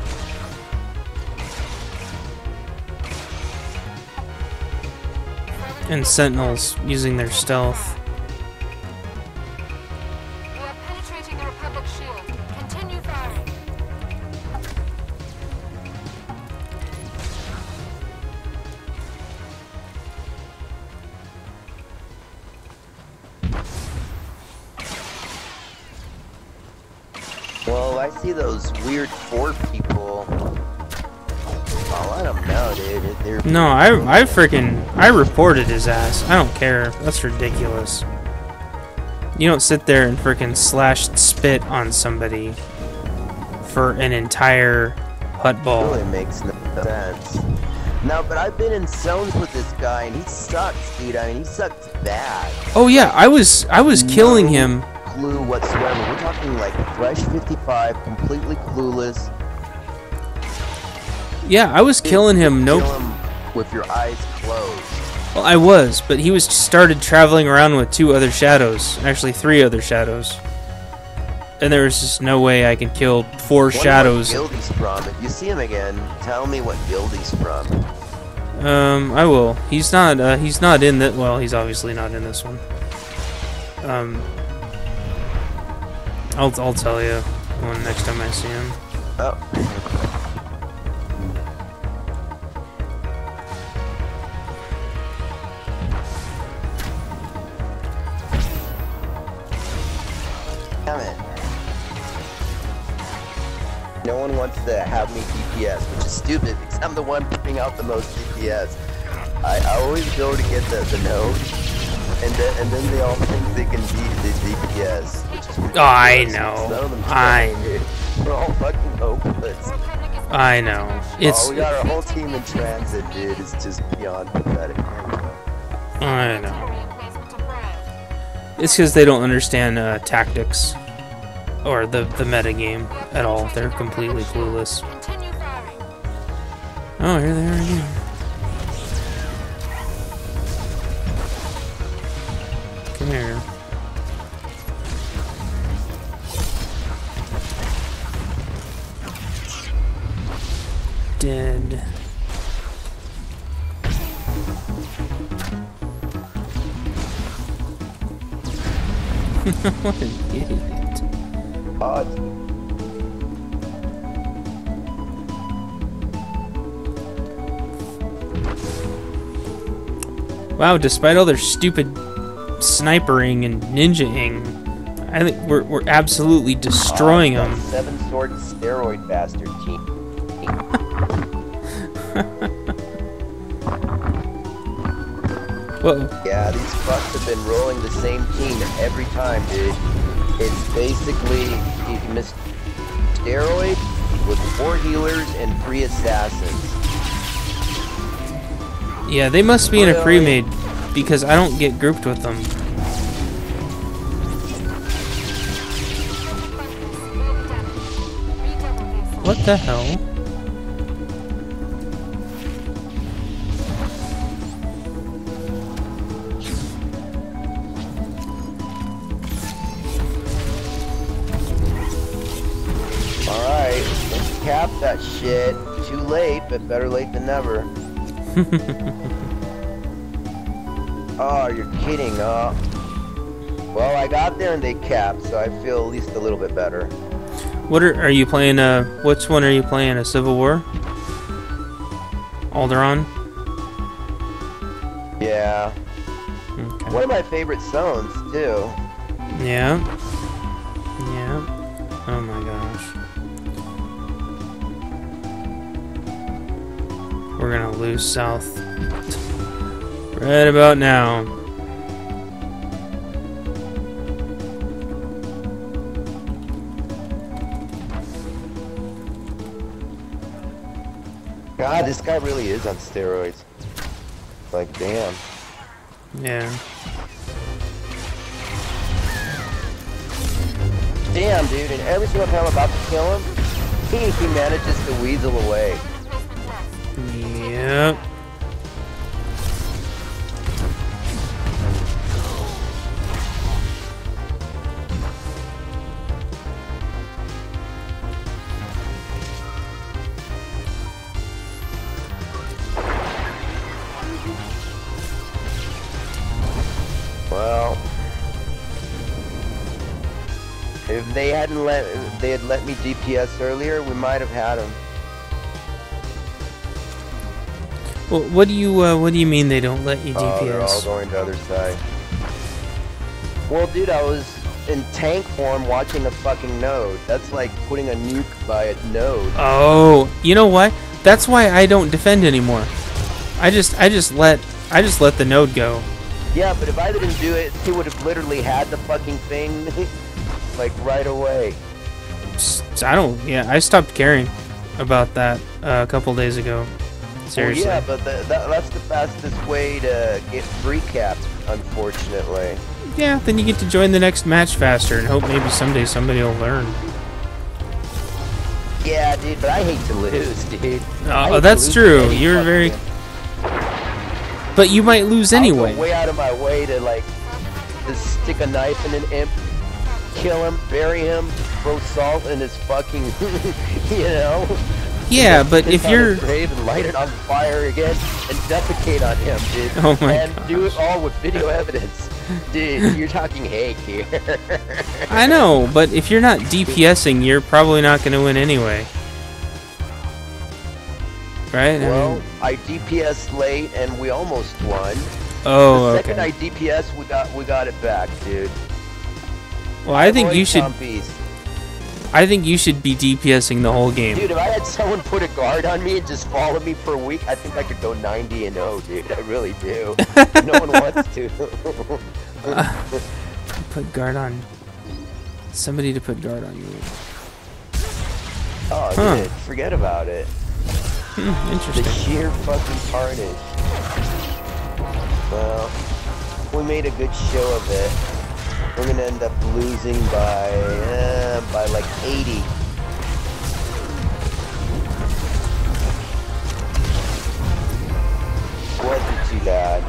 And sentinels using their stealth. I I freaking I reported his ass. I don't care. That's ridiculous. You don't sit there and freaking slash spit on somebody for an entire Huttball. really makes no sense. No, but I've been in zones with this guy, and he sucks, dude. I mean, he sucks bad. Oh yeah, I was I was killing him. Clue whatsoever. We're talking like fresh 55, completely clueless. Yeah, I was killing him. Kill Nope. With your eyes closed. Well, I was, but he was started traveling around with two other shadows. Actually, three other shadows. And there was just no way I could kill four Wonder shadows. What guild he's from. If you see him again, tell me what guild he's from. Um, I will. He's not. Uh, he's not in that. Well, he's obviously not in this one. Um, I'll I'll tell you when next time I see him. Oh. Wants to have me DPS, which is stupid because I'm the one putting out the most DPS. I, I always go to get the, the node, and then, and then they all think they can beat the DPS, which is Oh, I know. None of them I dude. We're all fucking hopeless. I know. It's oh, we got our whole team in transit, dude. It's just beyond pathetic. There we go. I know. Artillery emplacement abroad. It's because they don't understand uh, tactics or the the meta game at all. They're completely clueless. Oh, here they are again. Come here. Dead. what an idiot. Wow, despite all their stupid snipering and ninjaing, I think we're, we're absolutely destroying them. Seven sword steroid bastard team. Whoa. Yeah, these fucks have been rolling the same team every time, dude. It's basically you miss steroid with four healers and three assassins. Yeah, they must be in a pre-made because I don't get grouped with them. Low damage. Redouble the assault. What the hell? Better late than never. oh, you're kidding, huh? Well, I got there and they capped, so I feel at least a little bit better. What are, are you playing? Uh, which one are you playing? A Civil War? Alderaan? Yeah. Okay. One of my favorite zones, too. Yeah. Yeah. Lose South. Right about now. God, this guy really is on steroids. Like, damn. Yeah. Damn, dude, and every single time I'm about to kill him, he, he manages to weasel away. Yep. Well, if they hadn't let they had let me DPS earlier, we might have had him. Well, what do you uh, what do you mean they don't let you Oh, they're all going to other side. Well, dude, I was in tank form watching a fucking node. That's like putting a nuke by a node. Oh, you know what? That's why I don't defend anymore. I just I just let I just let the node go. Yeah, but if I didn't do it, he would have literally had the fucking thing, like right away. I don't. Yeah, I stopped caring about that uh, a couple days ago. Seriously. Well, yeah, but the, that, that's the fastest way to get recapped, unfortunately. Yeah, then you get to join the next match faster and hope maybe someday somebody will learn. Yeah, dude, but I hate to lose, dude. Uh, I Oh, that's true. You're very. game. But you might lose anyway. Anyway. way out of my way to like just stick a knife in an imp, kill him, bury him, throw salt in his fucking, you know. Yeah, but if you're. grave and light it on fire again and defecate on him, dude. Oh my And do it all with video evidence, dude. You're talking hate here. I know, but if you're not DPSing, you're probably not going to win anyway. Right? I well, mean- I DPS late and we almost won. oh, the second okay. I DPS, we got we got it back, dude. Well, I think you should. compies. I think you should be DPSing the whole game. Dude, if I had someone put a guard on me and just follow me for a week, I think I could go 90 and 0, dude. I really do. no one wants to. Put guard on. Somebody to put guard on you. oh, Huh. dude, forget about it. Hmm, The sheer fucking carnage. Well, we made a good show of it. We're gonna end up losing by, uh, by like 80. Wasn't too bad.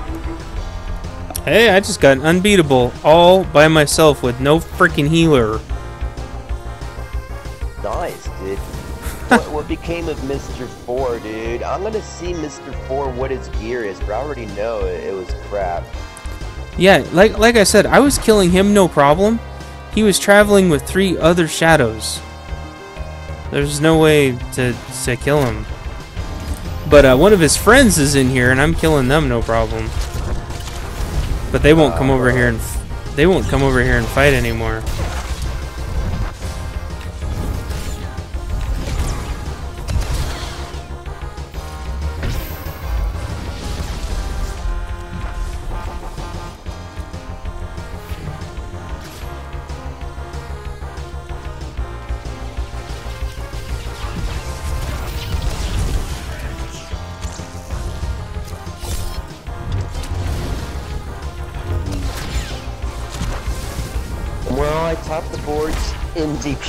Hey, I just got unbeatable all by myself with no freaking healer. Nice, dude. what, what became of Mr. 4, dude? I'm gonna see Mr. 4 what his gear is, but I already know it, it was crap. Yeah, like like I said, I was killing him no problem. He was traveling with three other shadows. There's no way to to kill him. But uh, one of his friends is in here, and I'm killing them no problem. But they won't come over here and they won't come over here and fight anymore.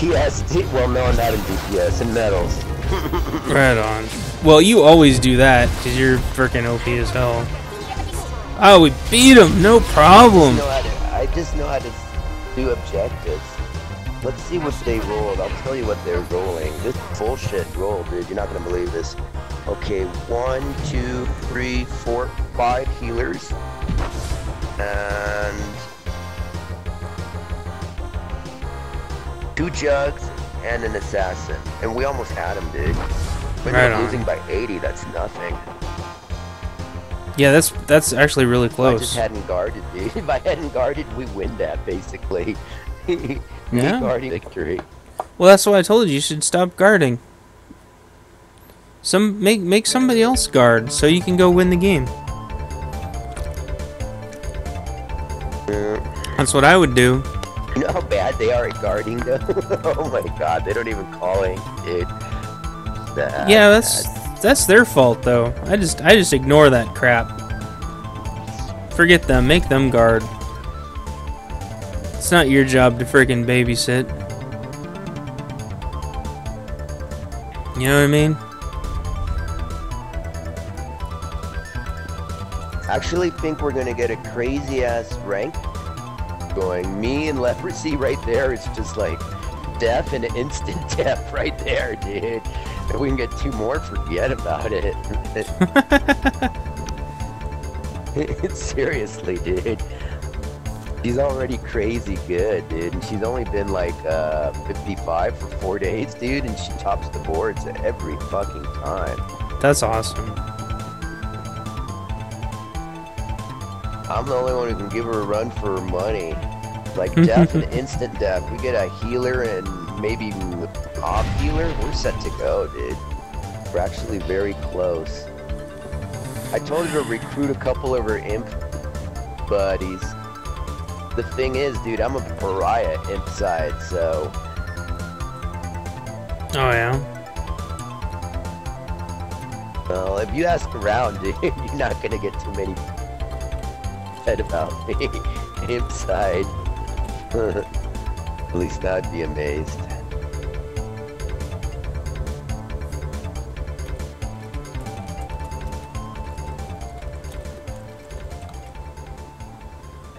DPS. D- well, no, not in DPS, in medals. Right on. Well, you always do that because you're freaking OP as hell. Oh, we beat him, no problem. know how to, I just know how to do objectives. Let's see what they rolled. I'll tell you what they're rolling. This bullshit roll, dude. You're not gonna believe this. Okay, one, two, three, four, five healers, and two jugs and an assassin. And we almost had him, dude. We're Right not on. losing by 80. That's nothing. Yeah, that's that's actually really close. I just hadn't guarded, dude. If I hadn't guarded, we win that basically. Yeah. guarding victory. Well, that's why I told you you should stop guarding. Some make make somebody else guard so you can go win the game. That's what I would do. You know how bad they are at guarding, though. oh my god, they don't even call it, dude. Yeah, that's that's their fault though. I just I just ignore that crap. Forget them, make them guard. It's not your job to freaking babysit. You know what I mean? actually think we're gonna get a crazy ass rank going. Me and leprosy right there is just like death and instant death right there, dude. If we can get two more, forget about it. Seriously, dude. She's already crazy good, dude. And she's only been like uh, 55 for four days, dude. And she tops the boards every fucking time. That's awesome. I'm the only one who can give her a run for her money. Like death and instant death. We get a healer and maybe off healer. We're set to go, dude. We're actually very close. I told her to recruit a couple of her imp buddies. The thing is, dude, I'm a pariah imp side, so Oh yeah. well, if you ask around, dude, you're not gonna get too many said about me. inside. At least I'd be amazed.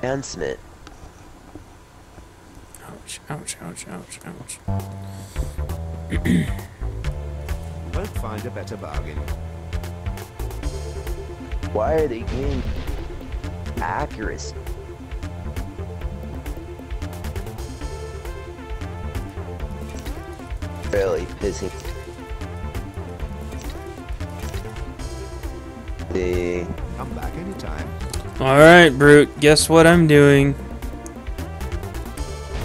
Enhancement. Ouch, ouch, ouch, ouch, ouch. Won't find a better bargain. Why are they getting accuracy? Really pissing. The Come back anytime. Alright, Brute, guess what I'm doing?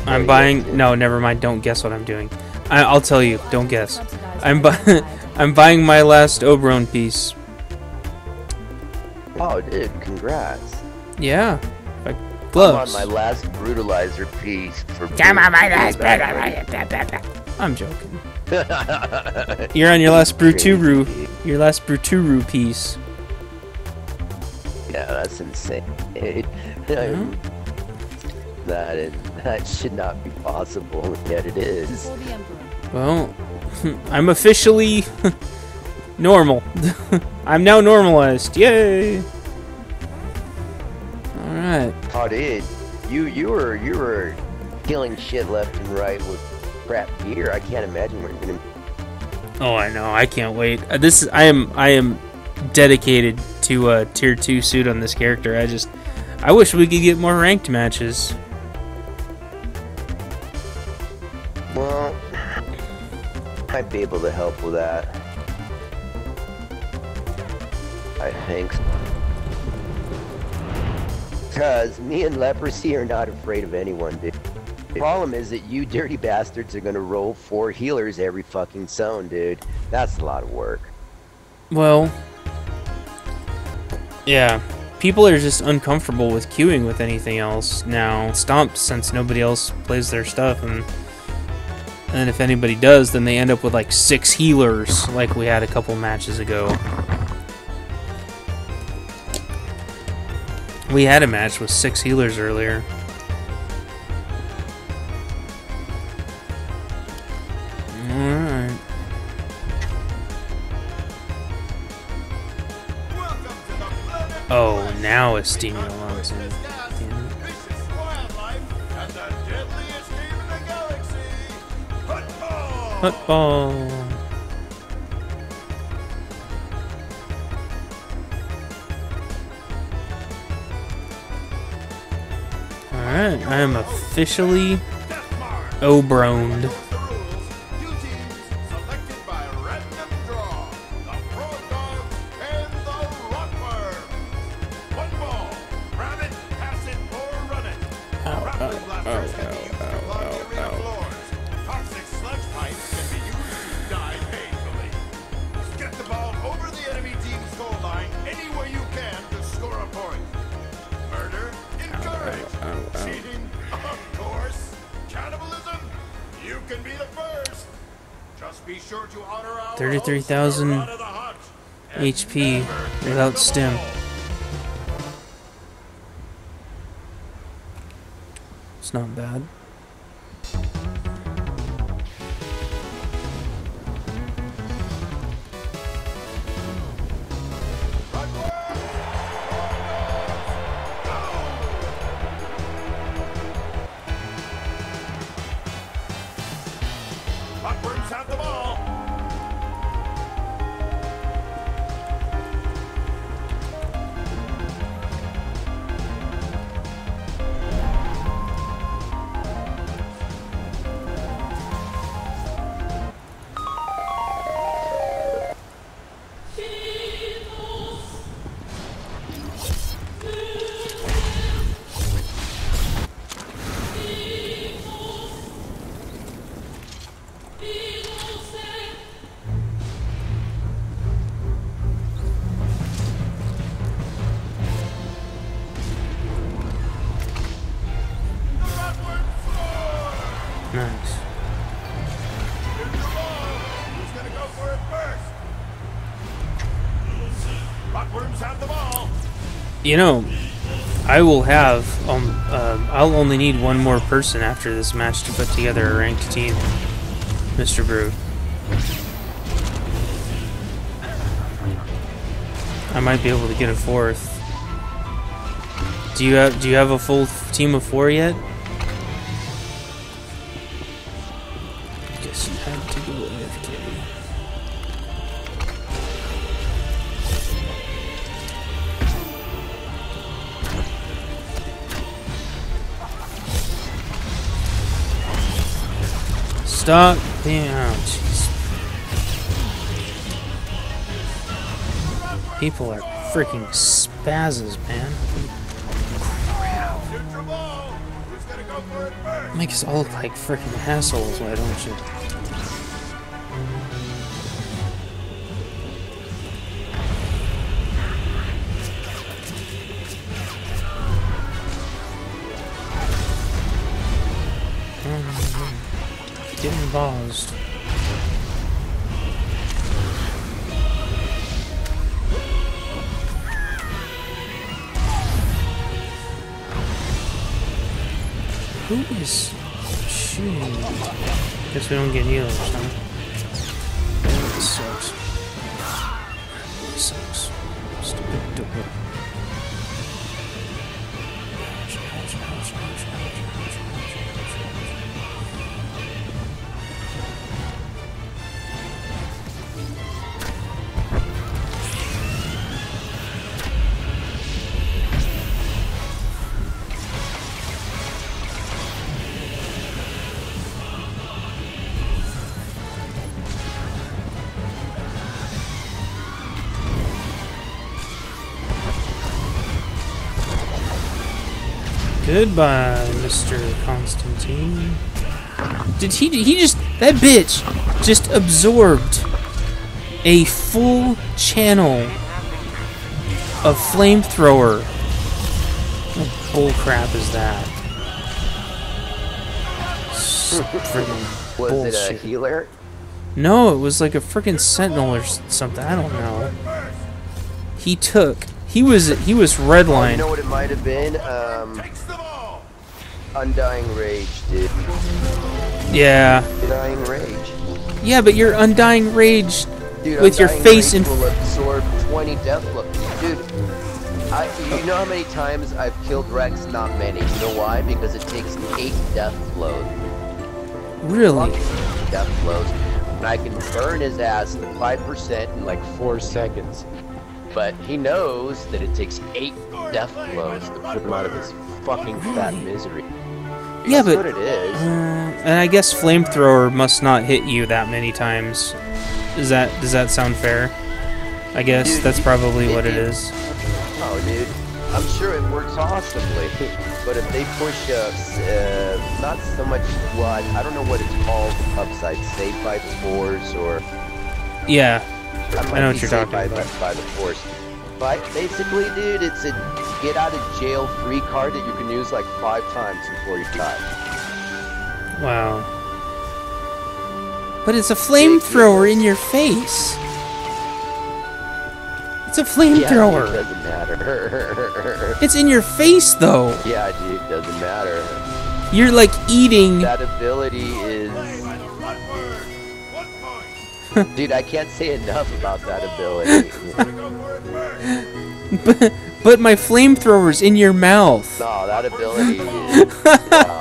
I'm buying. No, never mind. Don't guess what I'm doing. I, I'll tell you. Don't guess. I'm bu- I'm buying my last Obroan piece. Oh, dude, congrats. Yeah, like I'm on my last brutalizer piece for. Come on, my last brutalizer. I'm joking. You're on your last Bruturu. Your last Bruturu piece. Yeah, that's insane. Yeah. that is that should not be possible, yet it is. For the Emperor. Well, I'm officially normal. I'm now normalized. Yay! Right. Oh, dude, you you were you were killing shit left and right with crap gear. I can't imagine what you're gonna. Oh, I know. I can't wait. Uh, this is. I am. I am dedicated to a tier two suit on this character. I just. I wish we could get more ranked matches. Well, I'd be able to help with that. I think. Because me and Leprosy are not afraid of anyone, dude. The problem is that you dirty bastards are gonna roll four healers every fucking zone, dude. That's a lot of work. Well. Yeah. People are just uncomfortable with queuing with anything else now. Stomp since nobody else plays their stuff and and if anybody does, then they end up with like six healers like we had a couple matches ago. We had a match with six healers earlier. Alright. Oh, now Estimio runs in. Damn Alright, I am officially Obroned. 3,000 HP without stim. You know, I will have. Um, uh, I'll only need one more person after this match to put together a ranked team, Mr. Brew. I might be able to get a fourth. Do you have Do you have a full team of four yet? Stop being People are freaking spazzes, man. Crap. Makes us all look like freaking assholes, why don't you? Involved. Who is shooting? Guess we don't get healers, Goodbye, Mr. Constantine. Did he? He just that bitch just absorbed a full channel of flamethrower. What bullcrap is that? S- Friggin' Was it a healer? No, it was like a freaking sentinel or something. I don't know. He took. He was he was Oh, you know what it might have been? Um, Takes the ball. Undying Rage, dude. Yeah, Undying Rage. yeah, but your undying rage Dude, With your face Rage in- will absorb 20 death blows. Dude, I, you know how many times I've killed Rex? Not many. You know why? Because it takes 8 death blows. really. Death blows. And I can burn his ass to 5% in like 4 seconds. But he knows that it takes 8 death blows to put him out of his fucking fat misery. Yeah, but what it is. Uh, and I guess flamethrower must not hit you that many times. Is that does that sound fair? I guess Dude, that's probably it- what it it- is. Oh, dude. I'm sure it works awesomely. But if they push, uh, s- uh, not so much, well, I, I don't know what it's called upside, save by the force, or Yeah, I, might know what you're talking by, about. By, by the force. But basically, dude, it's a get out of jail free card that you can use like five times before you die. wow. But it's a flamethrower in your face. It's a flamethrower. Yeah, flamethrower. dude, doesn't matter. it's in your face though. yeah, dude, it doesn't matter. You're like eating. That ability is, By the Rutward. One point. dude. I can't say enough about that ability. Gotta go for it first. But, but my flamethrower's in your mouth. No, that ability is wow.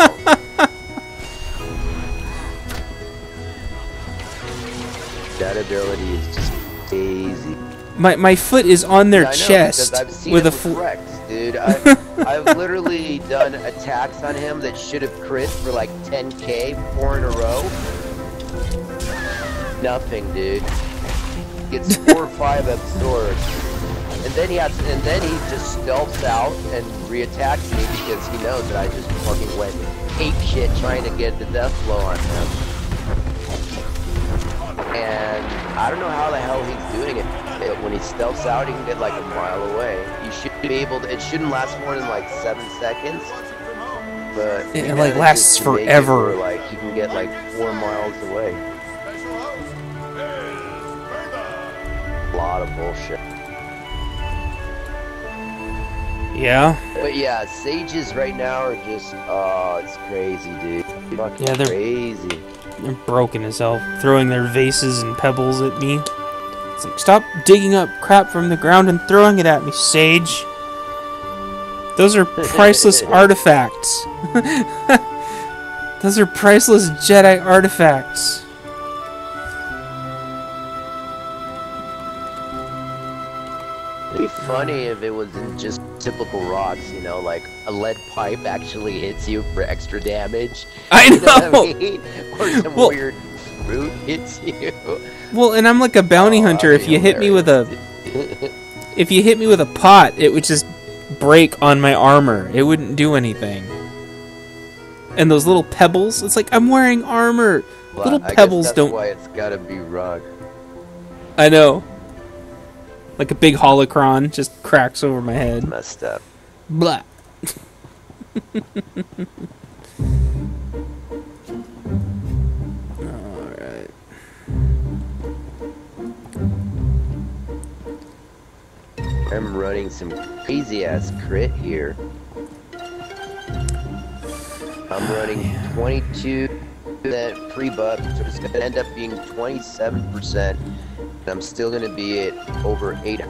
That ability is just crazy. My my foot is on their know, chest because I've seen with a with Rex, dude. I've, I've literally done attacks on him that should have crit for like 10k four in a row. Nothing, dude. Gets four or five absorbed. And then he has, and then he just stealths out and reattacks me because he knows that I just fucking went ape shit trying to get the death blow on him. And I don't know how the hell he's doing it. But when he stealths out, he can get like a mile away. You should be able to. It shouldn't last more than like seven seconds. But It, like, lasts it forever. like you can get like four miles away. Special host is Bertha. A lot of bullshit. Yeah. But yeah, sages right now are just oh, it's crazy, dude. Fucking Yeah, they're- crazy. They're broken as hell, throwing their vases and pebbles at me. It's like, stop digging up crap from the ground and throwing it at me, Sage. Those are priceless artifacts. Those are priceless Jedi artifacts. It'd be funny if it wasn't just typical rocks, you know, like a lead pipe actually hits you for extra damage. I You know what know. I mean? Or some Well- weird fruit hits you. Well, and I'm like a bounty Oh, hunter. If you hit me with a if you hit me with a pot, it would just break on my armor. It wouldn't do anything. and those little pebbles. It's like I'm wearing armor. Well, little I pebbles that's don't. why it's gotta be rug. I know. Like a big holocron just cracks over my head. Messed up. Blah. Alright. I'm running some crazy ass crit here. I'm running 22 that free buff, so it's gonna end up being 27%, I'm still gonna be at over 8.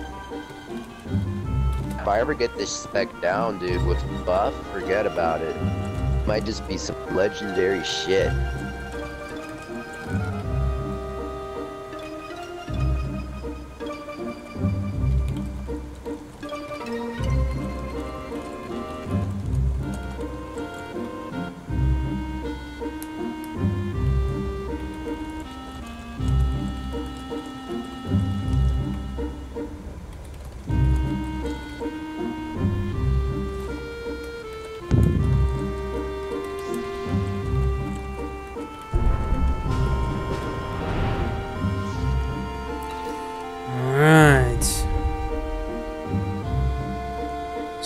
If I ever get this spec down, dude, with buff, forget about it. Might just be some legendary shit.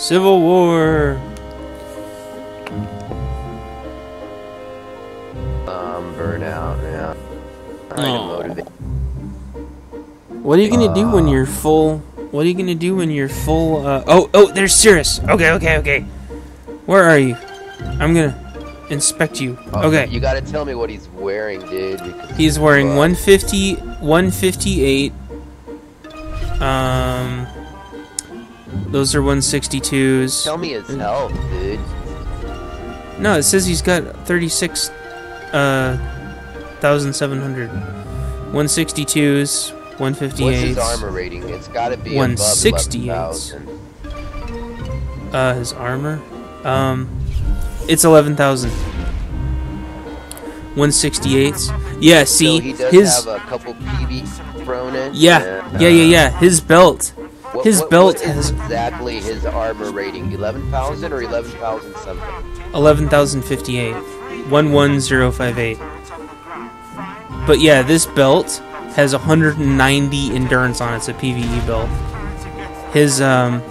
Civil War. Um, burnout, yeah. Trying to Oh. motivate. What are you gonna do when you're full? What are you gonna do when you're full? Uh, oh, oh, there's Cirrus. Okay, okay, okay. Where are you? I'm gonna inspect you. Oh, Okay. You gotta tell me what he's wearing, dude. He's wearing 150, 158. Um, those are 162s. Tell me his health, dude. No, it says he's got 36, uh, 1,700. 162s, What's his armor rating? It's gotta be 168. above 11,000. Uh, his armor? Um, it's 11,000. 168s. Yeah, see, so he does his. have a couple PvE thrown in. yeah, yeah, yeah, yeah. His belt. What- his what- belt what is has- exactly his armor rating. Eleven thousand or eleven thousand something. 11,058. 11058. But yeah, this belt has 190 endurance on it. It's a PvE belt. His, um.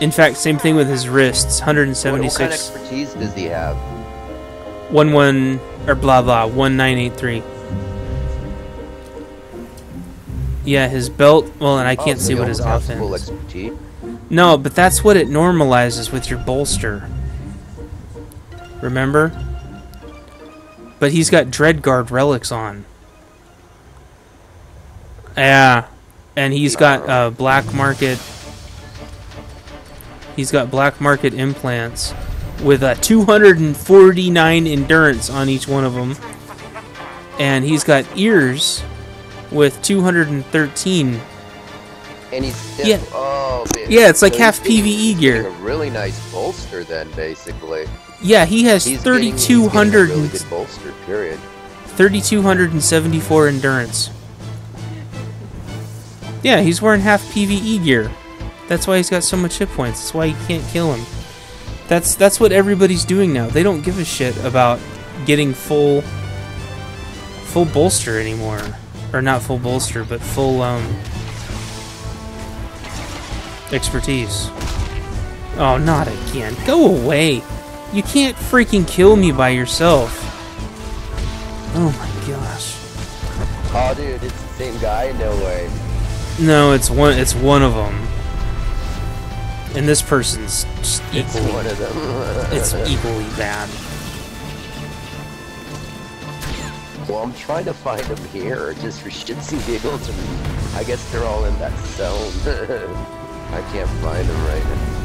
In fact, same thing with his wrists. What, what kind of 176. expertise does he have? 11 or blah blah 1983. Yeah, his belt. Well, and I Oh, can't so see what his offense. Full No, but that's what it normalizes with your bolster. Remember? But he's got Dreadguard relics on. Yeah, and he's got uh, black market. He's got black market implants with a 249 endurance on each one of them, and he's got ears with 213 And he's Yeah. Oh. Yeah, it's like So half PvE gear. A really nice bolster, then basically. Yeah, he has He's getting- he's getting a 3,200 really bolster. Period. 3,274 endurance. Yeah, he's wearing half PvE gear. That's why he's got so much hit points. That's why you can't kill him. That's that's what everybody's doing now. They don't give a shit about getting full full bolster anymore. Or not full bolster, but full um expertise. Oh, not again. Go away. You can't freaking kill me by yourself. Oh my gosh. Oh, dude, it's the same guy. No way. No, it's one. It's one of them. And this person's just It's one of them. It's equally bad. Well, I'm trying to find them here, just for shits and giggles, and I guess they're all in that zone. I can't find them right now.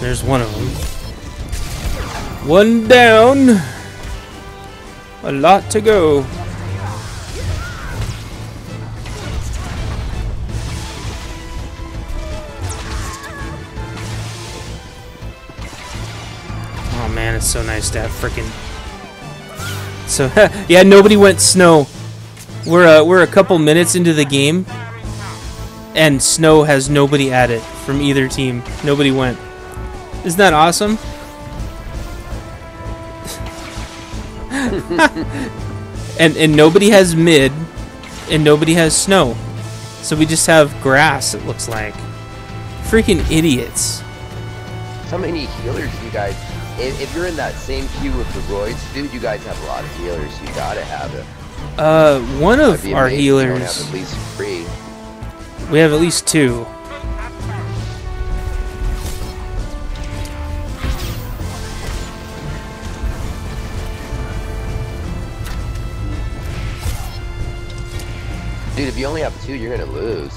There's one of them. One down. A lot to go. It's so nice to have freaking So yeah, nobody went snow. We're uh, we're a couple minutes into the game, and snow has nobody at it from either team. Nobody went. Isn't that awesome? and and nobody has mid, and nobody has snow. So we just have grass. It looks like. Freaking idiots. How many healers you guys? If, if you're in that same queue with the Roids, dude, you guys have a lot of healers. You gotta have it. Uh, one of our amazing if don't healers. have at least three. We have at least two. Dude, if you only have two, you're gonna lose.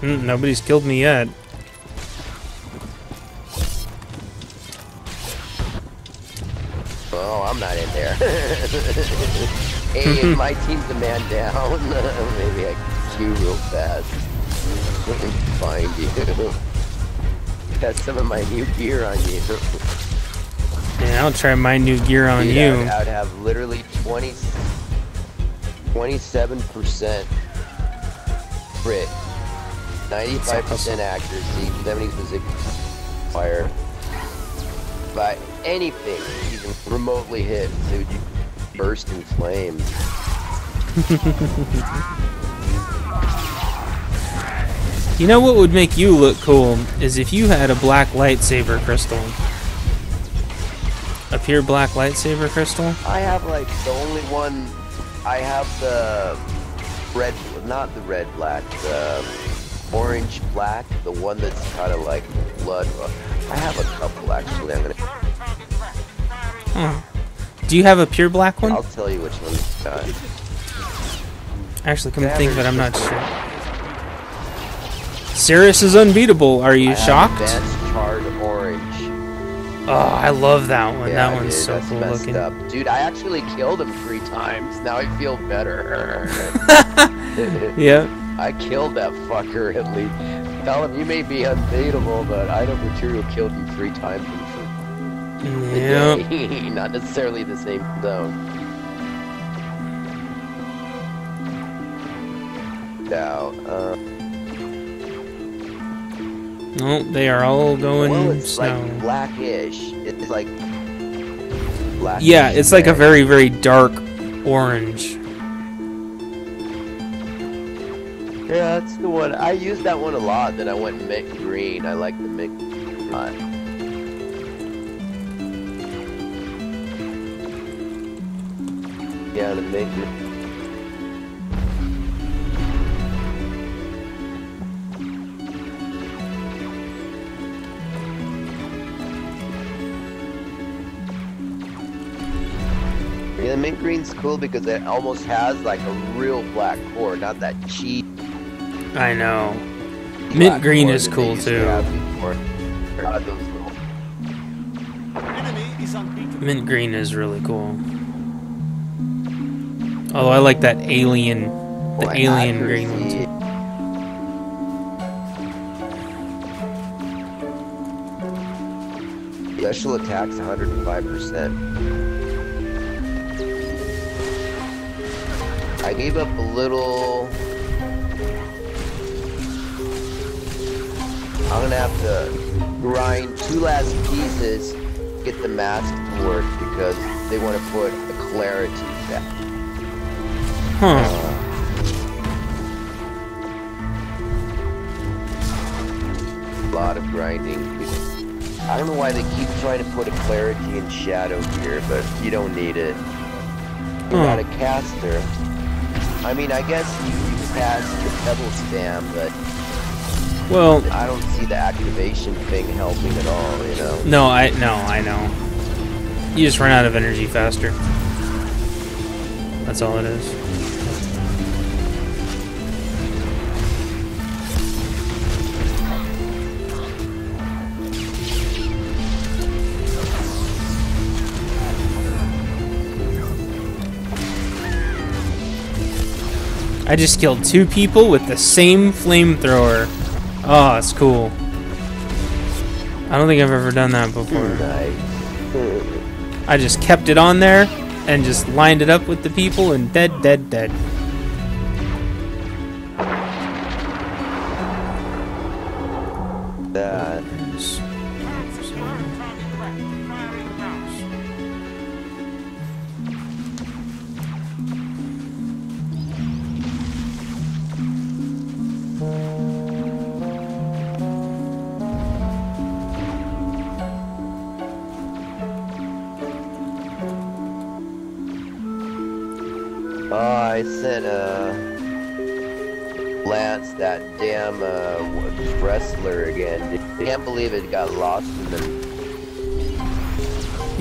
Mm, nobody's killed me yet. Oh, I'm not in there. hey, if my team's a man down, maybe I can queue real fast. Find you. Got some of my new gear on you. Yeah, I'll try my new gear on Dude, you. I would, I would have literally 20, 27% crit, 95% accuracy, 70% fire. By anything even remotely hit, dude, you burst in flames. You know what would make you look cool is if you had a black lightsaber crystal. A pure black lightsaber crystal? I have like the only one. I have the red, not the red black, the orange black, the one that's kind of like blood. I have a couple actually. I'm gonna. Do you have a pure black one? I'll tell you which one. Uh, Actually, come to think of it, I'm not sure. Sirius is unbeatable. Are you I shocked? Charred orange. Oh, I love that one. Yeah, that one's dude, so that's cool messed looking. up. Dude, I actually killed him three times. Now I feel better. Yeah. I killed that fucker at least. Tell him you may be unbeatable, but I know Material killed you three times Yep. Not necessarily the same zone. Now, uh, No, they are all going well, it's snow. like blackish. It's like black. yeah, it's like a very, very dark orange. Yeah, that's the one. I used that one a lot. Then I went mint green. I like the mint. Yeah, the mint. green. Yeah, the mint green's cool because it almost has like a real black core, not that cheap I know. black Mint green is cool to too. have before. God, those little- Enemy is unbeatable. Mint green is really cool. Although I like that alien, the oh, Boy, alien green one too. Special attacks 105%. I gave up a little. I'm gonna have to grind two last pieces, to get the mask to work because they want to put a clarity back. Huh. A lot of grinding. I don't know why they keep trying to put a clarity in shadow here, but you don't need it. You Huh. got a caster. I mean, I guess you, you cast the pebble spam, but Well, I don't see the activation thing helping at all, you know? no, I no, I know. You just run out of energy faster. That's all it is. I just killed two people with the same flamethrower. Oh, that's cool. I don't think I've ever done that before. I just kept it on there, and just lined it up with the people and dead, dead, dead.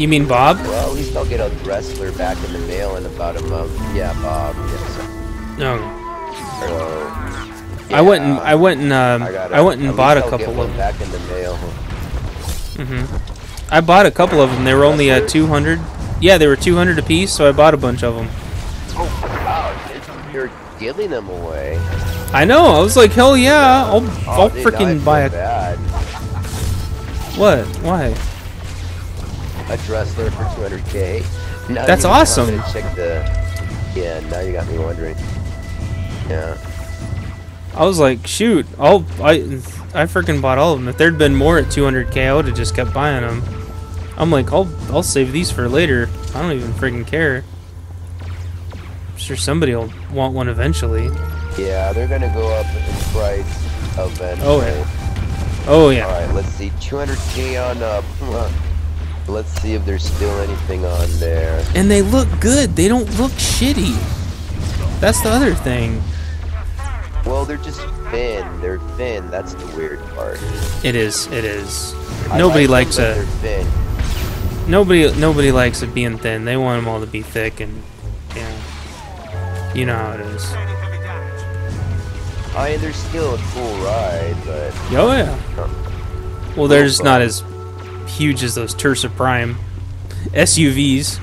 You mean Bob? Well, at least I'll get a wrestler back in the mail in about a month. Yeah, Bob. Yes. No. So, I went and I went and um, I, I went and bought a I'll couple of. back in the mail. hmm I bought a couple of them. They were only uh, 200. Yeah, they were 200 a piece, so I bought a bunch of them. Oh wow, you're giving them away. I know. I was like, hell yeah, I'll, Oh, I'll dude, now I freaking buy a. Bad. What? Why? A wrestler for 200k. Now That's awesome. Check the. Yeah, now you got me wondering. Yeah. I was like, shoot, I'll I I freaking bought all of them. If there'd been more at 200k, I would have just kept buying them. I'm like, I'll I'll save these for later. I don't even freaking care. I'm sure somebody will want one eventually. Yeah, they're gonna go up in price eventually. Oh, yeah. Oh yeah. Alright, let's see. 200k on up. Uh, Let's see if there's still anything on there. And they look good. They don't look shitty. That's the other thing. Well, they're just thin. They're thin. That's the weird part. It is. It is. I Nobody like likes a thin. nobody nobody likes it being thin. They want them all to be thick and yeah. You know how it is. I mean, they're still a cool ride, but Oh yeah. Well, they're just not as huge as those Tersa Prime SUVs.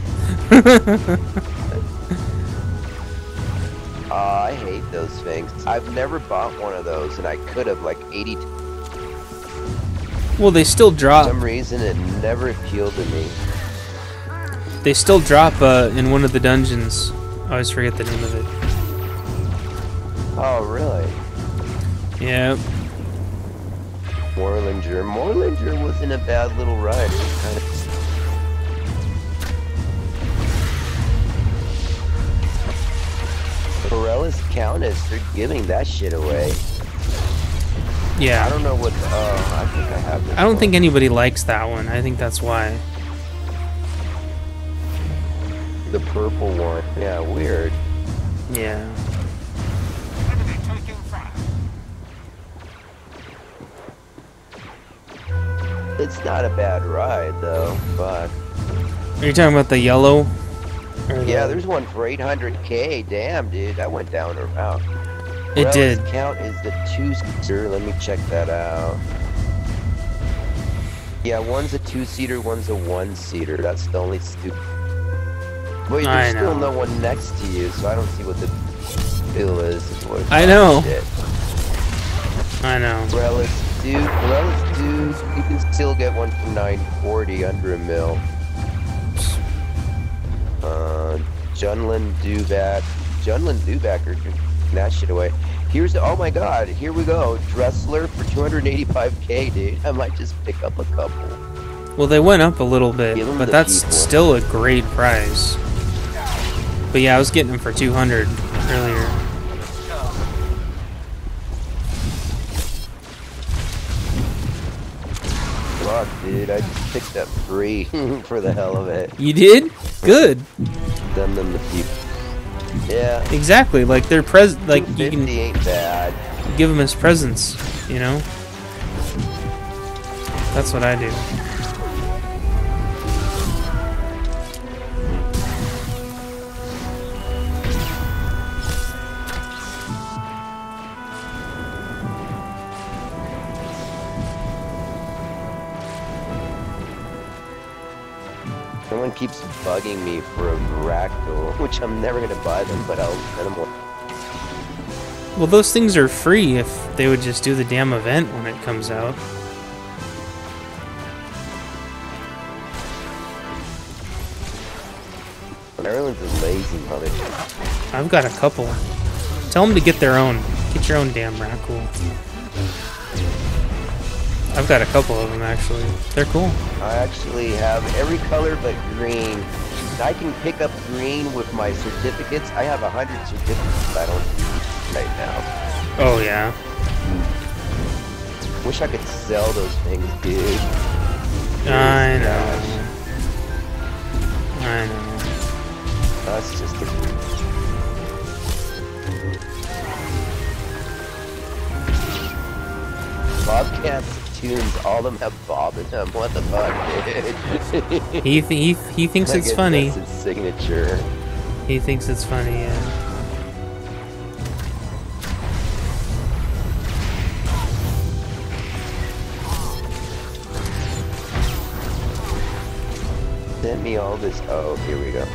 uh, I hate those things. I've never bought one of those, and I could have like 80. For Well, they still drop. some reason, it never appealed to me. They still drop uh, in one of the dungeons. I always forget the name of it. Oh, really? Yeah. Morlinger. Morlinger wasn't a bad little ride. It was kind of. Corellis Countess, they're giving that shit away. Yeah. I don't know what. Oh, I think I have. I don't one. think anybody likes that one. I think that's why. the purple one. Yeah, weird. Yeah. It's not a bad ride though, but Are you talking about the yellow? Yeah, the- there's one for 800k. Damn, dude, that went down or out. It did. Count is the two-seater. Let me check that out. Yeah, one's a two-seater, one's a one-seater. That's the only stupid. Wait, there's still no one next to you, so I don't see what the deal is. is I know. Shit. I know. Relics, dude. Relics, dude. You can still get one for 940 under a mil. Uh, Junlin Duvak. Junlin are giving that shit away. Here's the, oh my god, here we go. Dressler for 285k, dude. I might just pick up a couple. Well, they went up a little bit, but that's people. still a great price. But yeah, I was getting them for 200 earlier. Fuck, dude. I just picked up three for the hell of it. You did? Good. Send them to people. Yeah. Exactly. Like they're pres like you can ain't bad. give them as presents, you know? That's what I do. Someone keeps bugging me for a Ractal, which I'm never gonna buy them, but I'll send them one. Well, those things are free if they would just do the damn event when it comes out. Everyone's a lazy mother. I've got a couple. Tell them to get their own. Get your own damn Rakul. I've got a couple of them actually. They're cool. I actually have every color but green. I can pick up green with my certificates. I have a hundred certificates I don't use right now. Oh yeah. Hmm. Wish I could sell those things, dude. I know. Gosh, I know. That's just a Bobcats tunes, all of them have Bob in them. What the fuck, dude? He th- he he thinks I it's funny. That's his signature. He thinks it's funny. Yeah. Send me all this. Oh, here we go.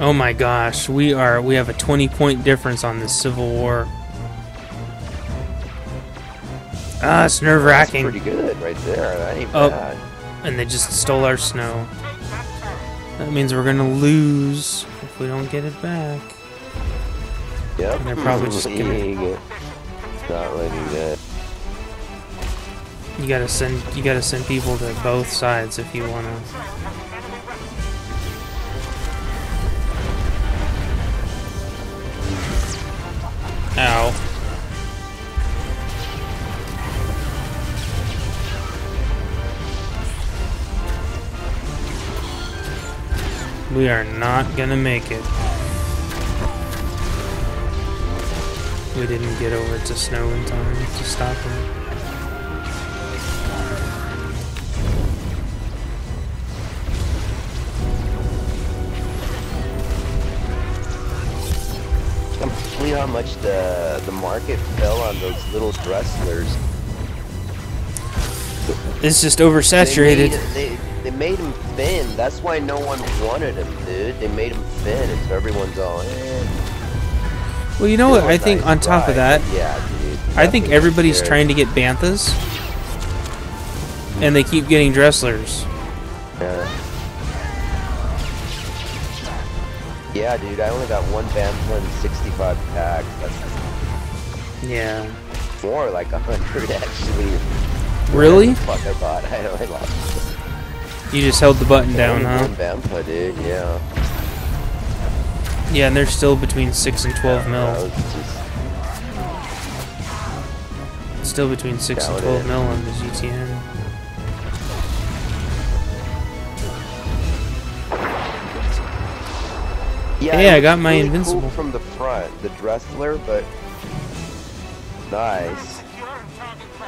Oh my gosh, we are we have a 20 point difference on this Civil War. Ah, it's nerve wracking. pretty good right there. That ain't Oh. bad. And they just stole our snow. That means we're gonna lose if we don't get it back. Yep. And they're probably just gonna- It's not looking good. You gotta send you gotta send people to both sides if you wanna. We are not gonna make it. We didn't get over to snow in time to stop him. Believe how much the the market fell on those little wrestlers. It's just They oversaturated. made, they, they made him thin. That's why no one wanted him, dude. They made him thin, and so everyone's all. in. Well, you know what? I think nice on top of that, yeah, dude. I think everybody's trying to get banthas, and they keep getting dresslers. Yeah. Yeah, dude. I only got one Bantha and 65 packs. That's Yeah. more like a hundred actually. Really? Fuck, I bought. I only lost. You just held the button down, huh? Bantha, dude. Yeah. Yeah, and they're still between six and twelve That mil. Still between six and twelve it. mil on the GTN. Yeah, Hey, I got my really invincible. Cool from the front, the Dressler, but nice.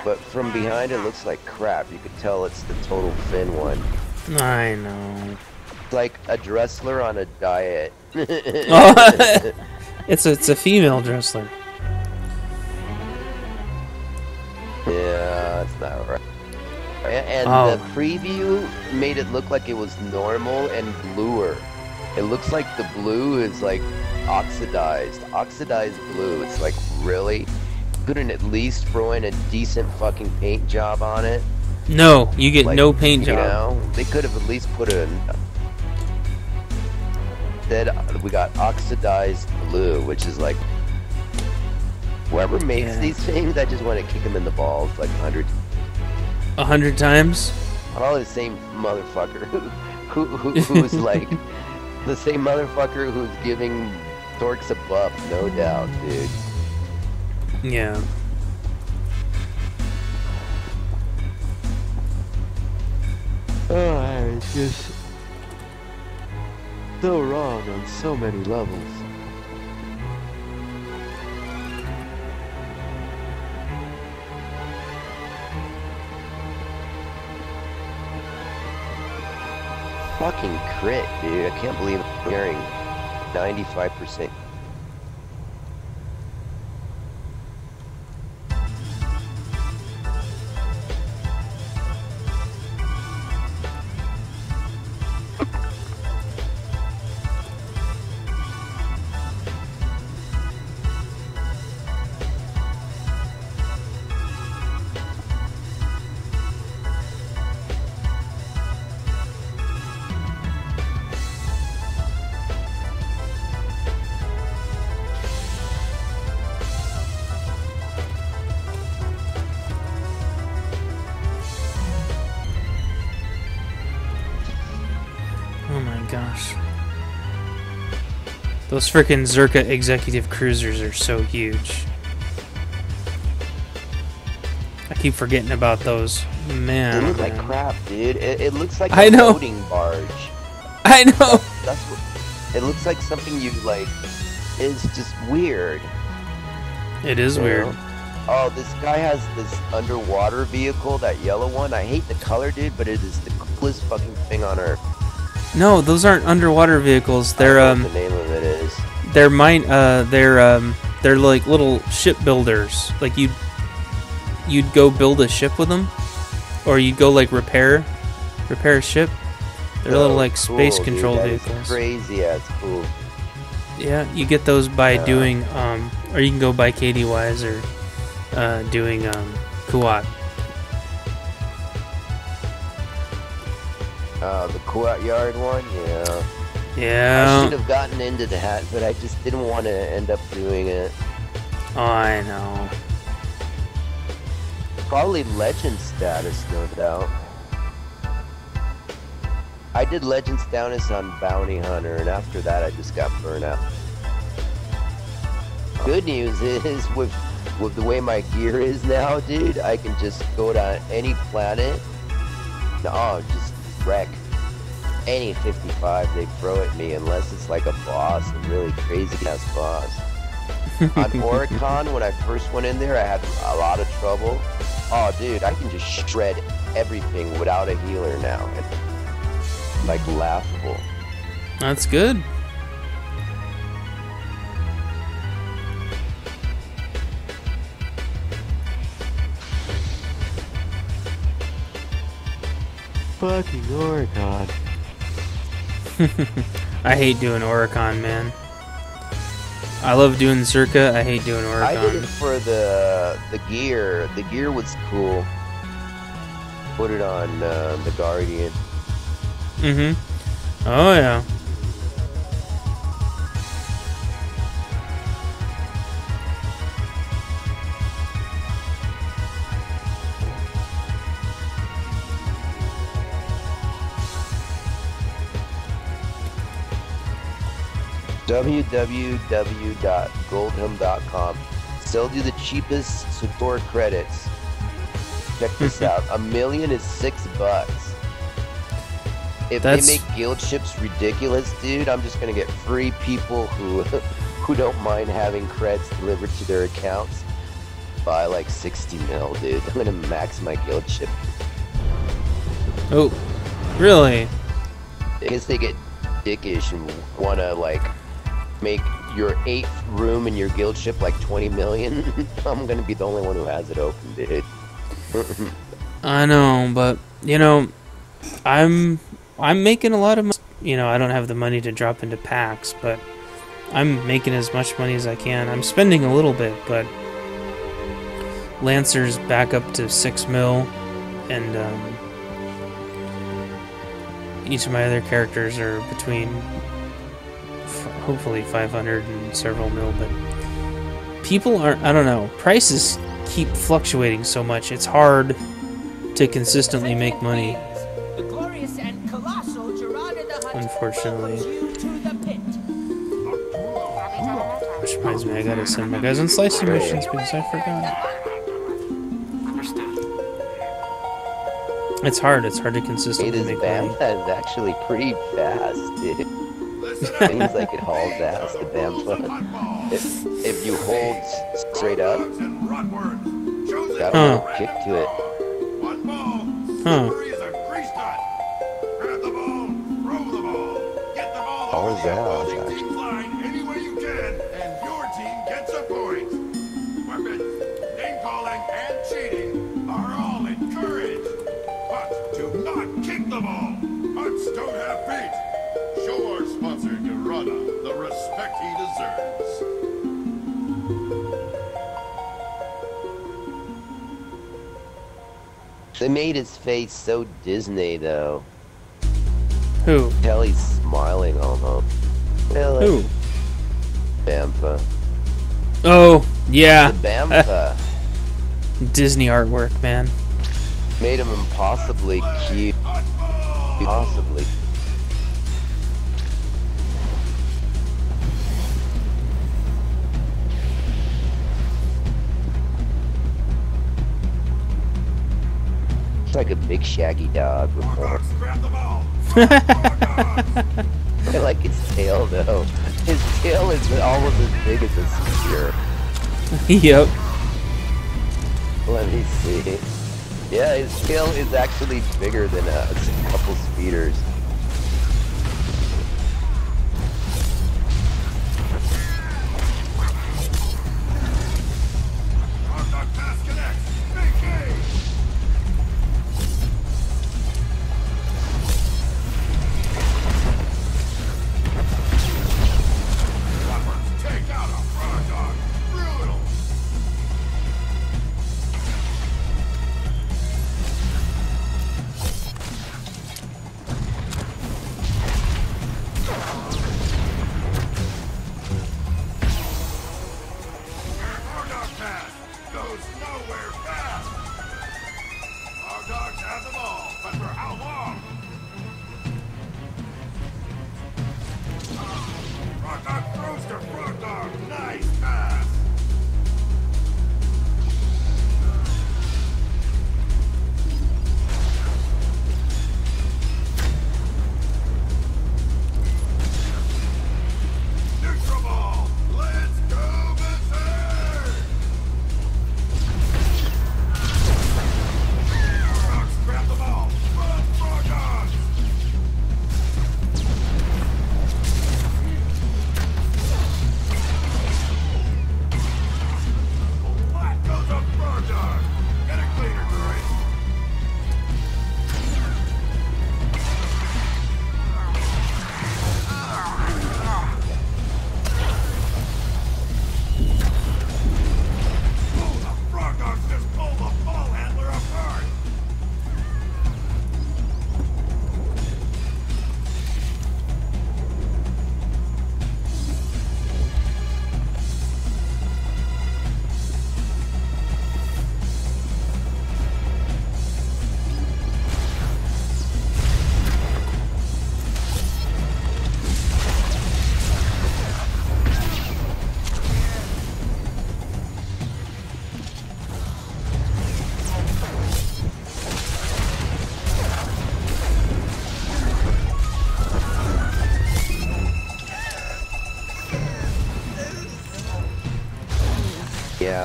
But from behind, it looks like crap. You could tell it's the total fin one. I know. It's like a Dressler on a diet. Oh, it's a it's a female dressler. Yeah, that's not right. A- And Oh. the preview made it look like it was normal and bluer. It looks like the blue is like oxidized. Oxidized blue. It's like, really? Couldn't at least throw in a decent fucking paint job on it? No, you get Like, no paint you job. know, they could have at least put a. Then we got oxidized blue, which is like. Whoever makes Yeah. these things, I just want to kick them in the balls like a hundred A hundred times. Probably the same motherfucker who, who, who who's like the same motherfucker who's giving Torx a buff, no doubt, dude. Yeah. Oh, it's just so wrong on so many levels. Fucking crit, dude. I can't believe I'm hearing 95%. Those frickin' Czerka executive cruisers are so huge. I keep forgetting about those. Man, They look like crap, dude. It, it looks like I a know. loading barge. I know. That's what. It looks like something you like. It's just weird. It is you weird. know? Oh, this guy has this underwater vehicle, that yellow one. I hate the color, dude, but it is the coolest fucking thing on earth. No, those aren't underwater vehicles. They're don't know um, what the they're mine. Uh, they're um, they're like little ship builders. Like you, you'd go build a ship with them, or you'd go like repair, repair a ship. They're little Oh, like space cool, dude. control vehicles. Crazy ass cool. Yeah, you get those by doing, um, or you can go by KDYs or uh, doing um, Kuat. Uh, the courtyard one, yeah. I should have gotten into that, but I just didn't want to end up doing it. Oh, I know. Probably legend status, no doubt. I did legend status on Bounty Hunter, and after that, I just got burnt out. Good news is, with with the way my gear is now, dude, I can just go to any planet. No, just wreck any 55 they throw at me, unless it's like a boss, a really crazy ass boss. on Oricon, when I first went in there, I had a lot of trouble. Oh, dude, I can just shred everything without a healer now. It's like laughable. That's good. Fucking Oricon. I hate doing Oricon, man. I love doing Circa. I hate doing Oricon. I did it for the the gear. The gear was cool. Put it on uh, the Guardian. Mm-hmm. Oh yeah. www.goldham.com. Sells you the cheapest store credits. Check this out. A million is six bucks. If That's- they make guild ships ridiculous, dude, I'm just gonna get free people who who don't mind having creds delivered to their accounts. Buy like 60 mil, dude. I'm gonna max my guild ship. Oh, really? I guess they get dickish and wanna like make your eighth room in your guild ship like 20 million. I'm gonna be the only one who has it open, dude. I know, but you know, I'm I'm making a lot of money. You know, I don't have the money to drop into packs, but I'm making as much money as I can. I'm spending a little bit, but Lancer's back up to six mil, and um, each of my other characters are between hopefully 500 and several mil. But people aren't. I don't know. Prices keep fluctuating so much. It's hard to consistently make money. The glorious and colossal Gorgath the Hutt Unfortunately. welcomes you to the pit. Which reminds me, I gotta send my guys on slicing missions because I forgot. It's hard. It's hard to consistently make money. Bantha is actually pretty fast, dude. Seems like it hauls ass, the Bantha. If, if you hold straight up, And Rodward. Got it. a Huh. kick to it. One ball. Huh. Slippery as a grease nut. Grab the ball. Throw the ball. Get the ball All over the actually. team's line any way you can, and your team gets a point. Weapons, name calling, and cheating are all encouraged. But do not kick the ball. Hutts don't have feet. Show our sponsor, the respect he deserves. They made his face so Disney, though. Who? Tell he's smiling almost. Really? Who? Bantha. Oh, yeah. The Bantha Disney artwork, man. made him impossibly cute. Possibly. Looks like a big shaggy dog. Frog dogs, grab the ball. I like his tail though. His tail is almost as big as a spear. yep. Let me see. Yeah, his tail is actually bigger than uh, a couple speeders.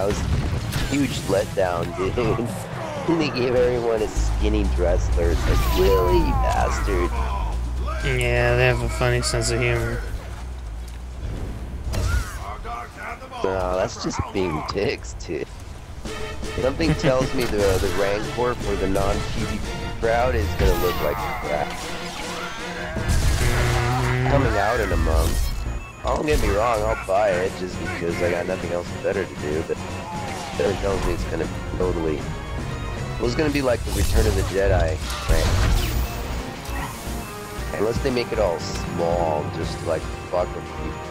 Was huge letdown, dude. they gave everyone a skinny Dressler. It's like, really, you bastard. Yeah, they have a funny sense of humor. Frog dogs have the ball. No, that's just being dicks, dude. Something tells me the the Rancor for the non-PvP crowd is gonna look like crap. Mm-hmm. Coming out in a month. Don't get me wrong, I'll buy it just because I got nothing else better to do, but that tells me it's gonna be totally... It was gonna be like the Return of the Jedi, right? Unless they make it all small, just like fuck people.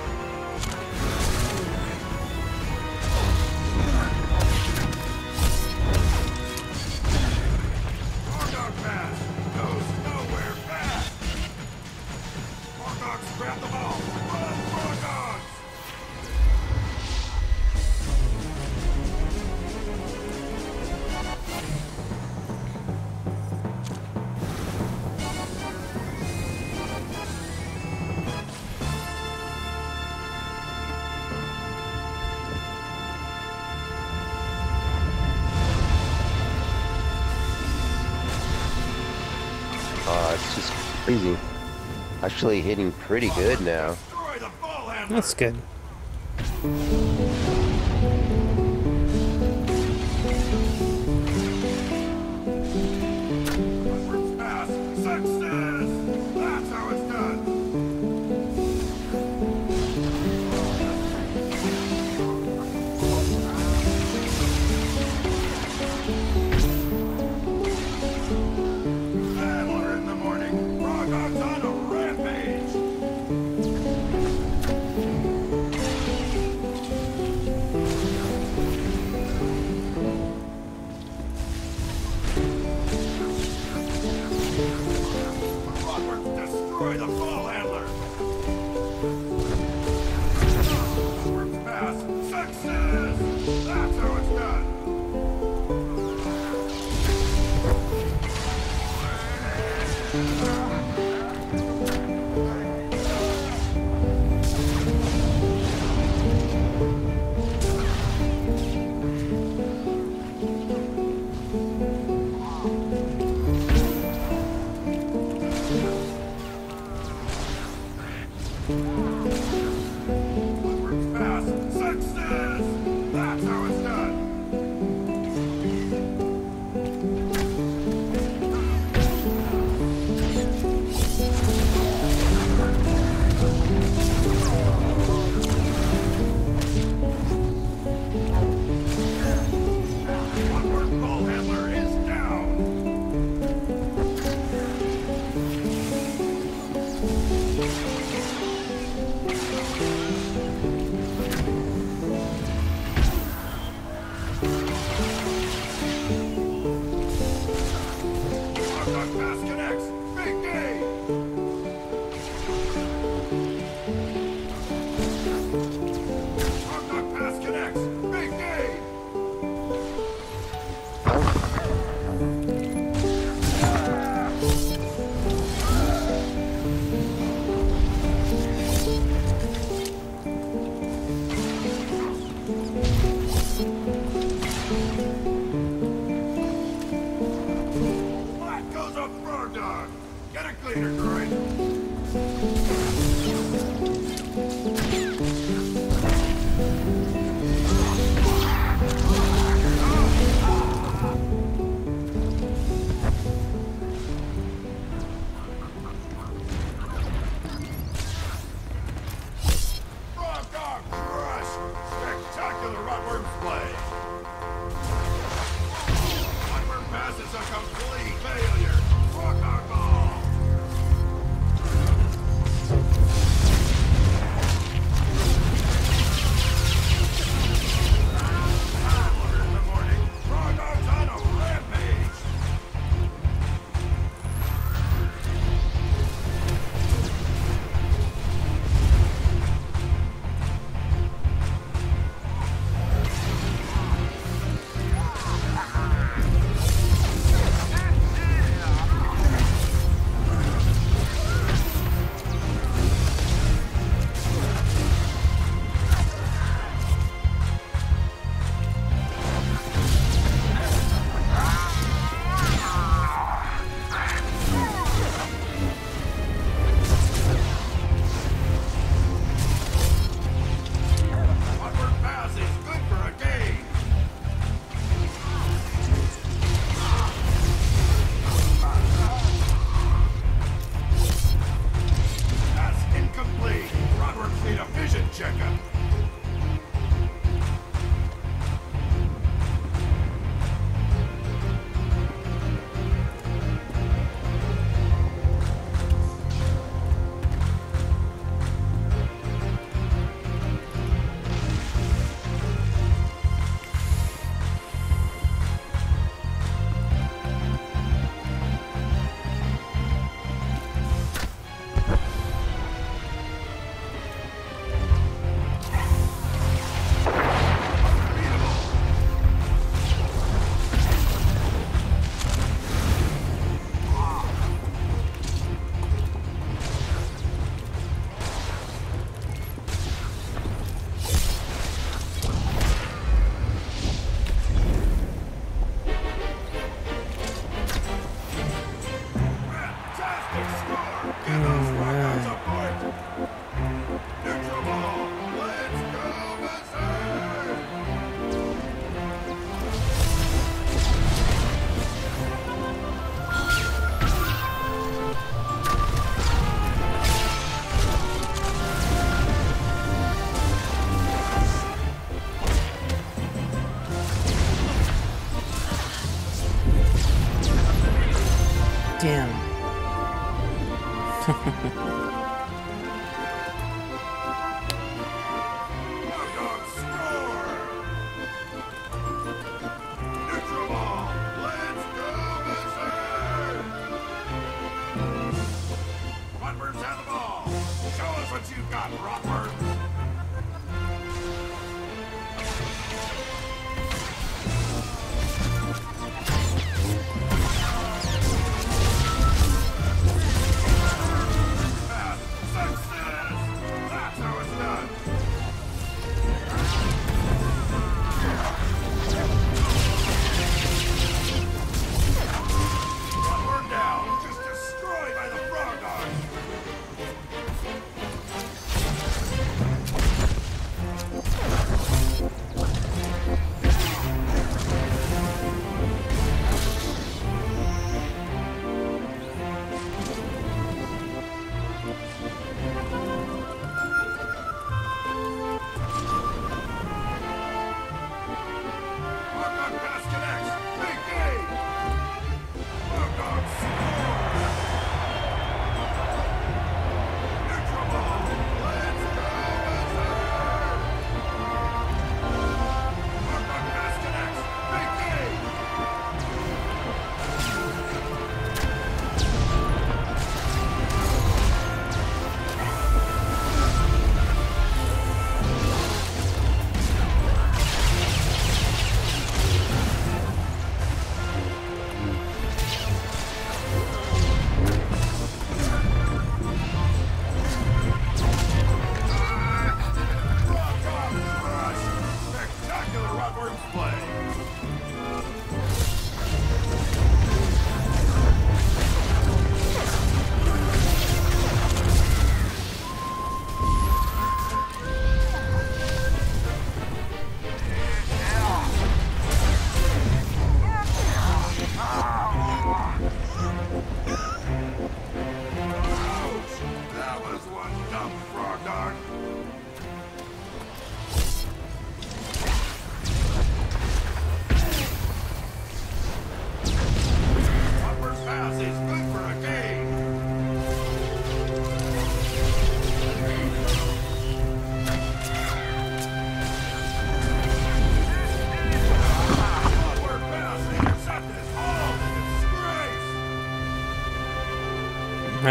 Actually hitting pretty good now. That's good.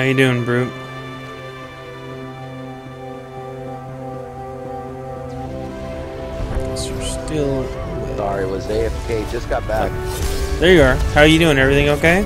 You doing, Brute? Guess you're still. Sorry, was AFK. Just got back. There you are. How are you doing? Everything okay?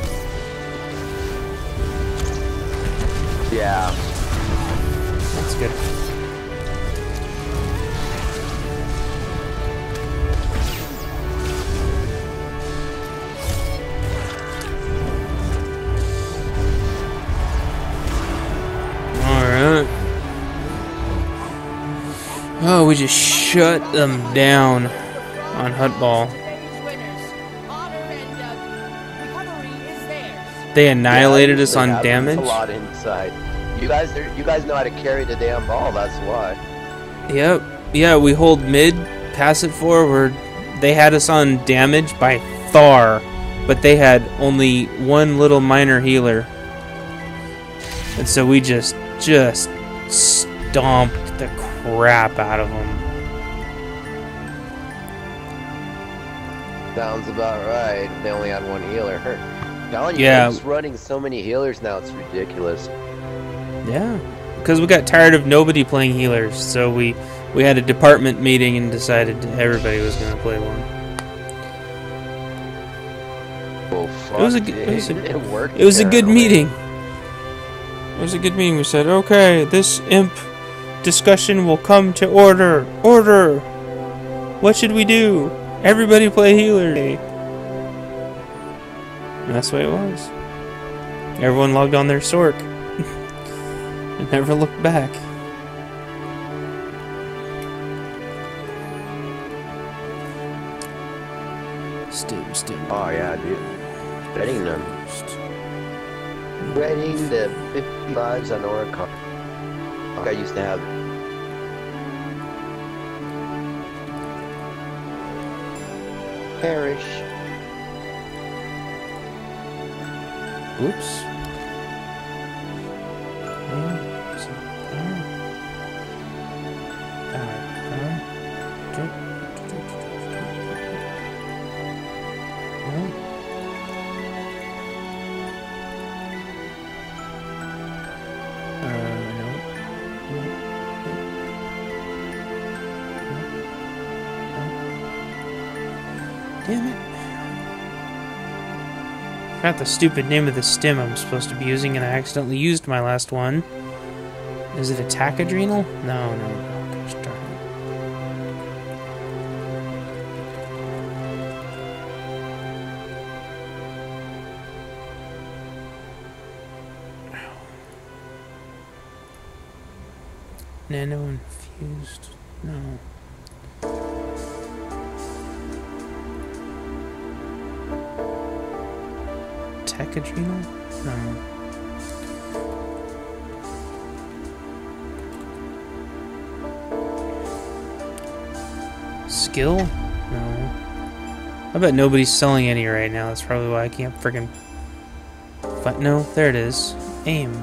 We just shut them down on Huttball. Today's winners. Honor and recovery is theirs. They annihilated Yeah, us on they have- it's damage. A lot inside. You guys, are, you guys know how to carry the damn ball. That's why. Yep. Yeah, we hold mid, pass it forward. They had us on damage by far, but they had only one little minor healer. And so we just just stomped the crap out of them. About right. They only had one healer. You, Yeah. just running so many healers now. It's ridiculous. Yeah. Because we got tired of nobody playing healers, so we we had a department meeting and decided everybody was going to play one. Well, fuck, was a g- it was a- it worked. It was a good meeting. It was a good meeting. We said, okay, this imp discussion will come to order. Order! What should we do? Everybody play healer. And that's the way it was. Everyone logged on their Sorc. and never looked back. Stim, stim. Oh yeah, dude. Betting them. Betting the 55s on Oricon. I used to have. Perish. Oops. Forgot the stupid name of the stem I'm supposed to be using, and I accidentally used my last one. Is it attack adrenal? No, no, no. Gosh darn it. Nano infused? Adrenal? No. Skill? No. I bet nobody's selling any right now. That's probably why I can't freaking. But no, there it is. Aim.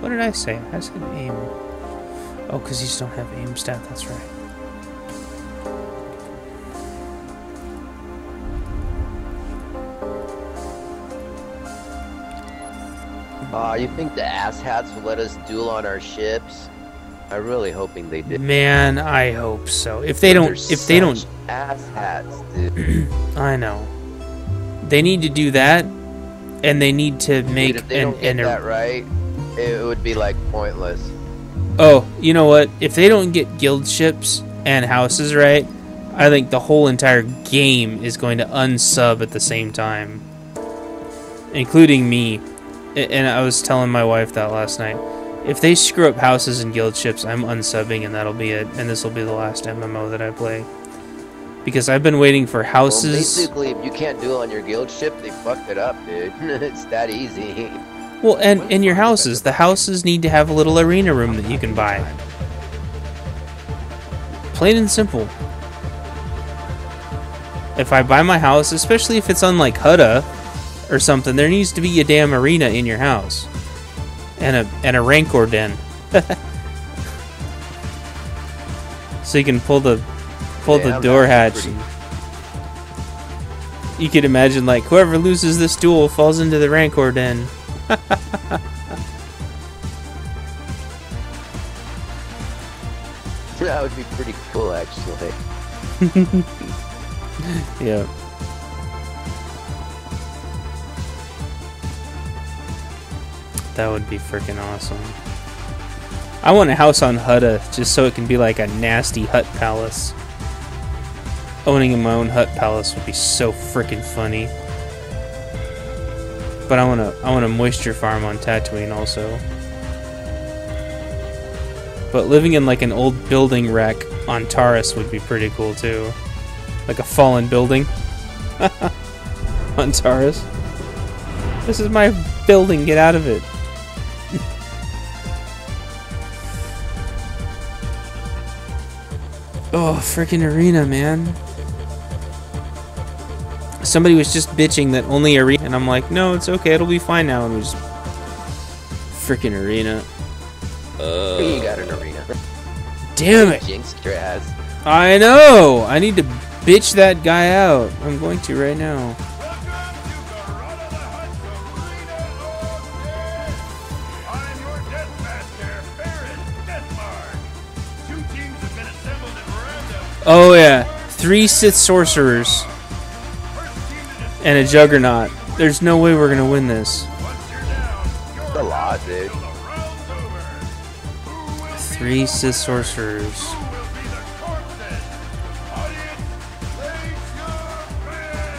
What did I say? I said aim. Oh, because you don't have aim stat. That's right. Aw, you think the asshats will let us duel on our ships? I'm really hoping they did. Man, I hope so. If they don't, if they don't, asshats, dude. I know. They need to do that, and they need to make Dude, if they an, don't get an that right, it would be like pointless. Oh, you know what? If they don't get guild ships and houses right, I think the whole entire game is going to unsub at the same time, including me. And I was telling my wife that last night. If they screw up houses and guild ships, I'm unsubbing, and that'll be it. And this will be the last MMO that I play. Because I've been waiting for houses. Well, basically, if you can't duel on your guild ship, they fucked it up, dude. it's that easy. Well, and and your houses, the houses need to have a little arena room that you can buy. Plain and simple. If I buy my house, especially if it's on like Hutta or something, there needs to be a damn arena in your house. And a and a rancor den. so you can pull the pull Yeah, the door hatch. You could imagine like whoever loses this duel falls into the rancor den. that would be pretty cool, actually. Yeah. That would be freaking awesome. I want a house on Hutta just so it can be like a nasty Hutt palace. Owning my own Hutt palace would be so freaking funny. But I want to I want a moisture farm on Tatooine also. But living in like an old building wreck on Taris would be pretty cool too. Like a fallen building on Taris. This is my building, get out of it. Oh, freaking arena, man. Somebody was just bitching that only arena, and I'm like, no, it's okay, it'll be fine now, and we just. Freaking arena. you got an arena. Damn it! Jinxed your ass. I know! I need to bitch that guy out. I'm going to right now. Oh yeah, three Sith sorcerers First team to just and a Juggernaut. There's no way we're gonna win this. once you're down, you're It's a lot, dude. the round's over. Who will be Three Sith sorcerers.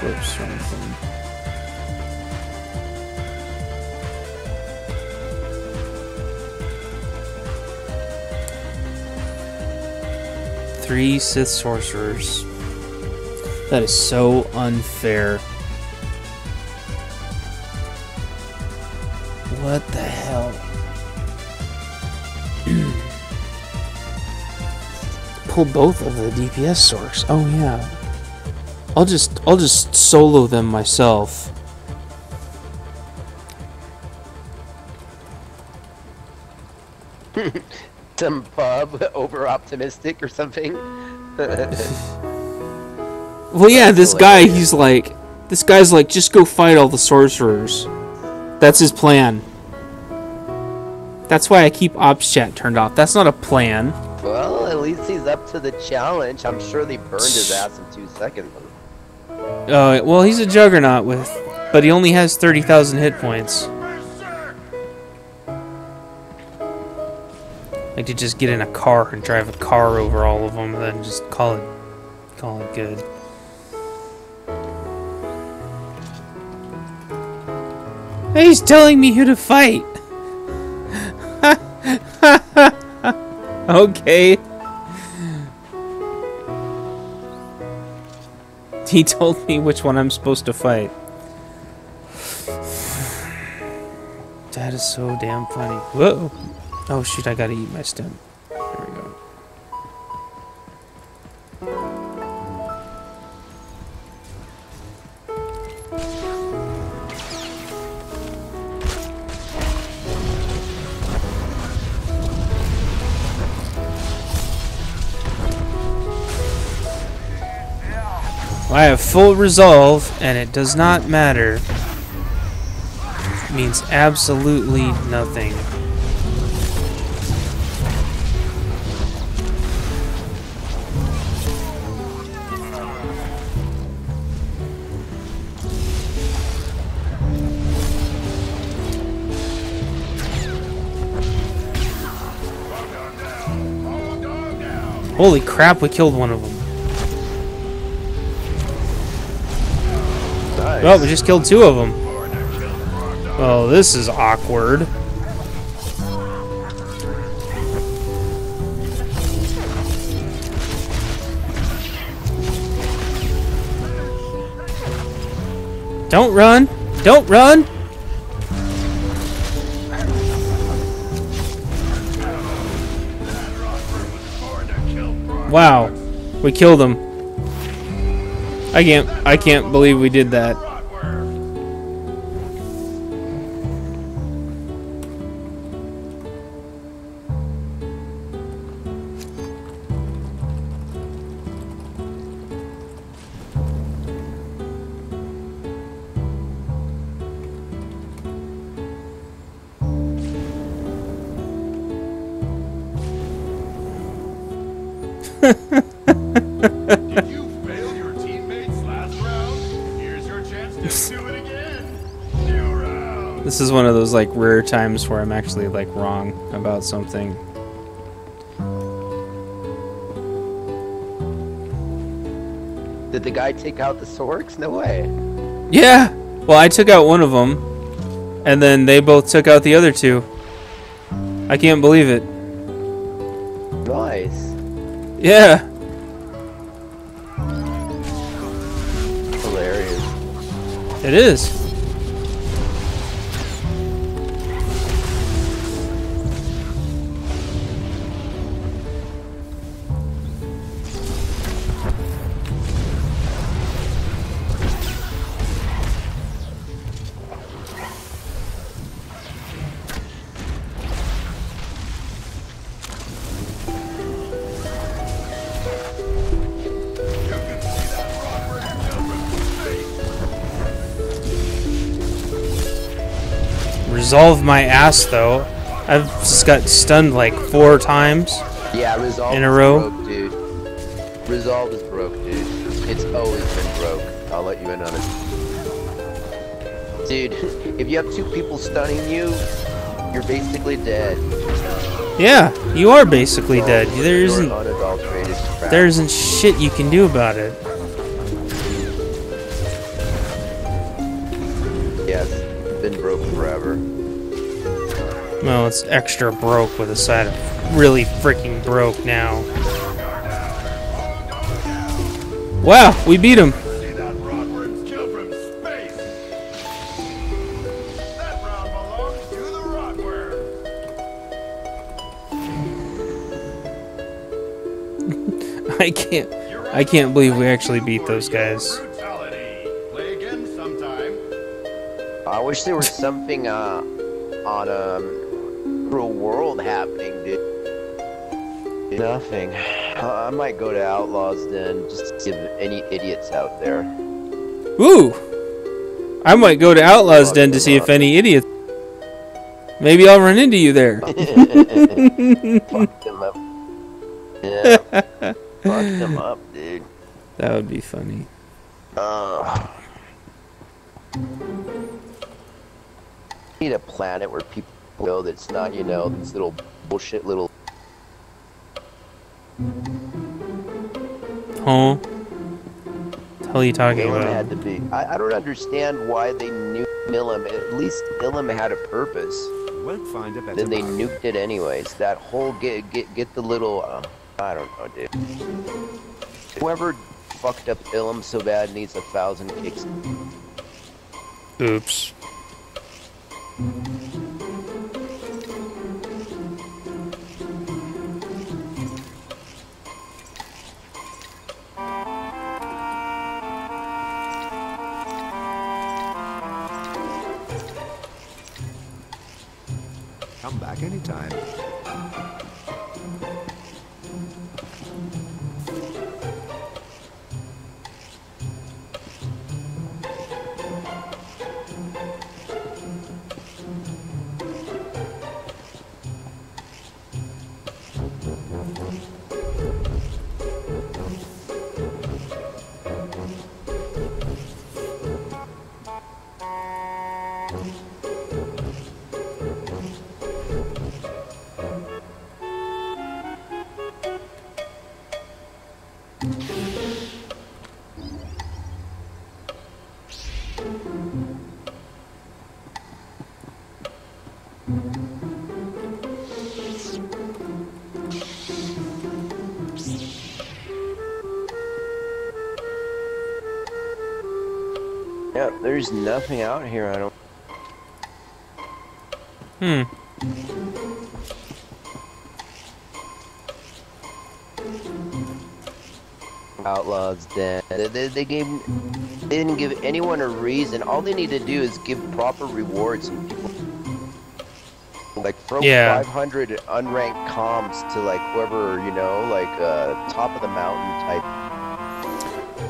Who Three Sith sorcerers. That is so unfair. What the hell? Pull both of the DPS Sorcs. Oh yeah. I'll just I'll just solo them myself. Some pub over optimistic or something. Well, yeah, this guy, he's like, this guy's like, just go fight all the sorcerers. That's his plan. That's why I keep ops chat turned off. That's not a plan. well, at least he's up to the challenge. I'm sure they burned his ass in two seconds. Uh, well, he's a juggernaut with, but he only has 30,000 hit points. Like to just get in a car and drive a car over all of them, and then just call it, call it good. He's telling me who to fight. okay. He told me which one I'm supposed to fight. That is so damn funny. Whoa. Oh shoot, I gotta eat my stem. There we go. I have full resolve, and it does not matter. It means absolutely nothing. Holy crap, we killed one of them. Nice. Well, we just killed two of them. Well, this is awkward. Don't run! Don't run! Wow, we killed him. I can't. I can't believe we did that. Those like rare times where I'm actually like wrong about something. Did the guy take out the Sorcs? No way. Yeah. Well, I took out one of them, and then they both took out the other two. I can't believe it. Nice. Yeah. Hilarious. It is. Resolve my ass though. I've just got stunned like four times. Yeah, Resolve In a row? broke, dude. Resolve is broke, dude. It's always been broke. I'll let you in on it. Dude, if you have two people stunning you, you're basically dead. Yeah, you are basically dead. There isn't there isn't shit you can do about it. Well, it's extra broke with a side of really freaking broke now. Wow, we beat him. See that Rockworm's kill from space. That round belongs to the Rockworm. I can't I can't believe we actually beat those guys. Brutality. Play again sometime. I wish there was something uh, on um, real world happening, dude. Nothing. Uh, I might go to Outlaws Den just to give any idiots out there. Ooh! I might go to Outlaw's Den to see if any idiots. Maybe I'll run into you there. Fuck them up. Yeah. Fuck them up, dude. That would be funny. Uh, need a planet where people go that's not, you know, these little bullshit little. Huh? The hell are you talking Ilum about? had to be. I, I don't understand why they nuked Ilum. At least Ilum had a purpose. You won't find a better Then they bargain. nuked it anyways. That whole get get get the little. Uh, I don't know, dude. Whoever fucked up Ilum so bad needs a thousand kicks. Oops. Anytime. There's nothing out here. I don't. Hmm. Outlaws dead. They, they, they gave. They didn't give anyone a reason. All they need to do is give proper rewards and people. Like throw Yeah. 500 unranked comms to like whoever you know, like uh, top of the mountain type.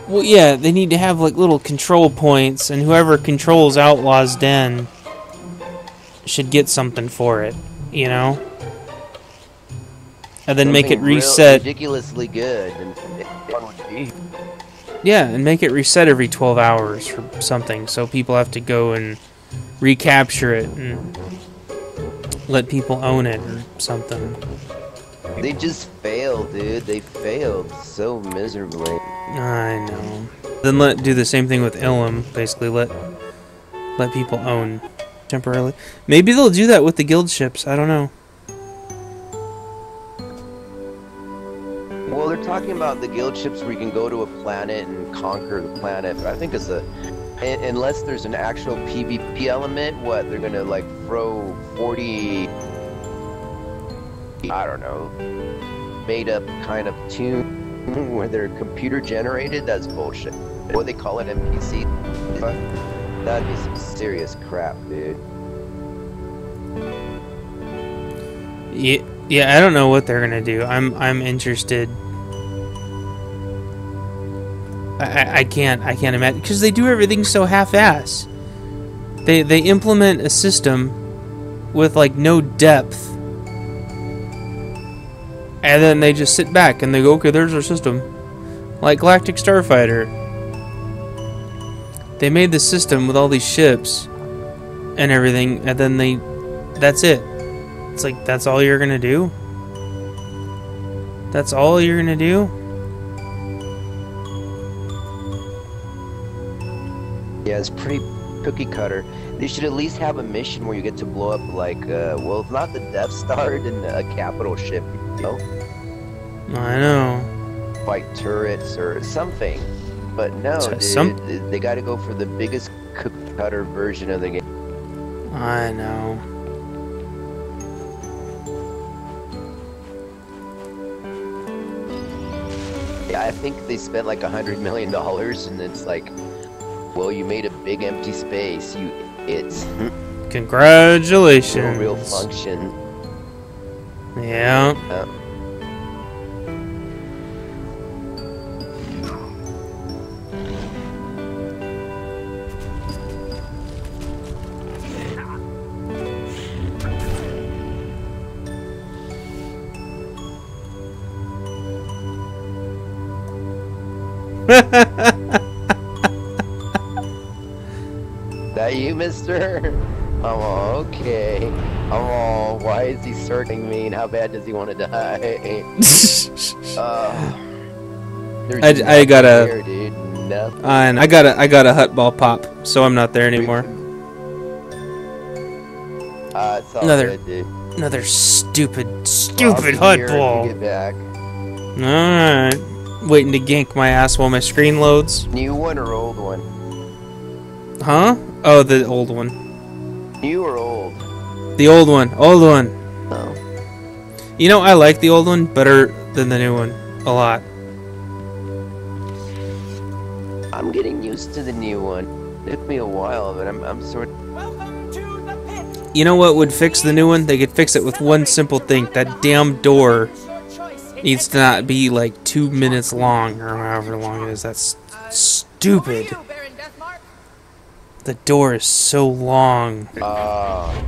Well, yeah, they need to have like little control points, and whoever controls Outlaw's Den should get something for it, you know? And then make it reset. ridiculously good, and fun would be. Yeah, and make it reset every 12 hours for something, so people have to go and recapture it and let people own it or something. They just failed, dude. They failed so miserably. I know. Then let do the same thing with Ilum. Basically, let let people own temporarily. Maybe they'll do that with the guild ships. I don't know. Well, they're talking about the guild ships where you can go to a planet and conquer the planet, but I think it's a unless there's an actual PvP element, what they're gonna like throw 40 I don't know made up kind of tune where they're computer generated. That's bullshit. What they call it NPC? That'd be some serious crap, dude. Yeah, yeah. I don't know what they're gonna do. I'm I'm interested. I I, can't I can't imagine because they do everything so half-ass. They they implement a system with like no depth. And then they just sit back and they go, okay, there's our system. Like Galactic Starfighter. They made the system with all these ships and everything, and then they. That's it. It's like, that's all you're gonna do? That's all you're gonna do? Yeah, it's pretty cookie cutter. They should at least have a mission where you get to blow up, like, uh, well, if not the Death Star, then a capital ship, I know. Fight turrets or something. But no, dude, some- they gotta go for the biggest cookie cutter version of the game. I know. Yeah, I think they spent like a hundred million dollars, and it's like, well, you made a big empty space. You, it's Congratulations. no real function. Yeah. That you, mister? Oh, okay. Oh, why is he circling me and how bad does he want to die? Uh, I I got a- nothing dude. Nothing. and I got a I got a Huttball pop, so I'm not there anymore. Uh, Another- good. Another stupid, stupid be Huttball. Get back. Alright. Waiting to gank my ass while my screen loads. New one or old one? Huh? Oh, the old one. New or old? The old one. Old one. Oh. You know, I like the old one better than the new one. A lot. I'm getting used to the new one. It took me a while, but I'm, I'm sort Welcome to the pit. You know what would fix the new one? They could fix it with one simple thing. That damn door needs to not be like two minutes long or however long it is. That's stupid. Who are you, Baron Deathmark? The door is so long. Uh,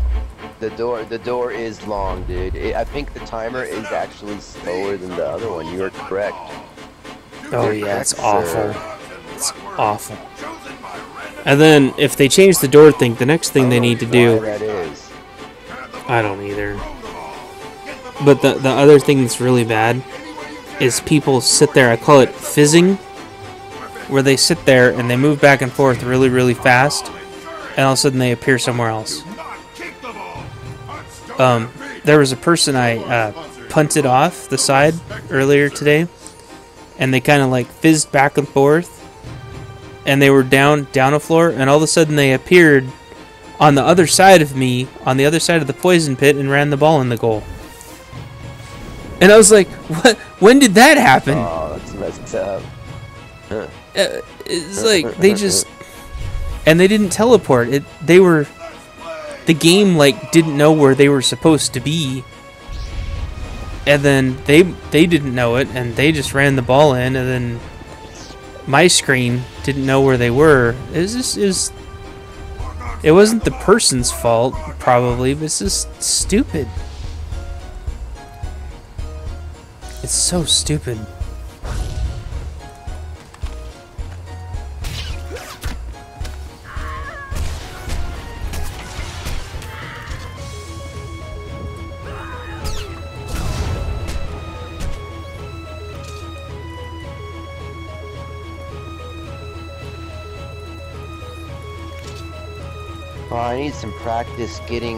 the door, the door is long, dude. It, I think the timer is actually slower than the other one. You are correct. Oh You're yeah, it's correct, awful. It's awful. And then if they change the door thing, the next thing they need to do, that is. I don't either. But the the other thing that's really bad is people sit there. I call it fizzing, where they sit there and they move back and forth really really fast, and all of a sudden they appear somewhere else. Um, there was a person I uh, punted off the side earlier today, and they kind of like fizzed back and forth, and they were down down a floor, and all of a sudden they appeared on the other side of me, on the other side of the poison pit, and ran the ball in the goal. And I was like, "What? When did that happen?" Oh, that's messed up. Uh, it's uh, like uh, they uh, just and they didn't teleport. It they were the game like didn't know where they were supposed to be. And then they they didn't know it and they just ran the ball in and then my screen didn't know where they were. It was just it was it wasn't the person's fault probably, but it's just stupid. It's so stupid. Need some practice getting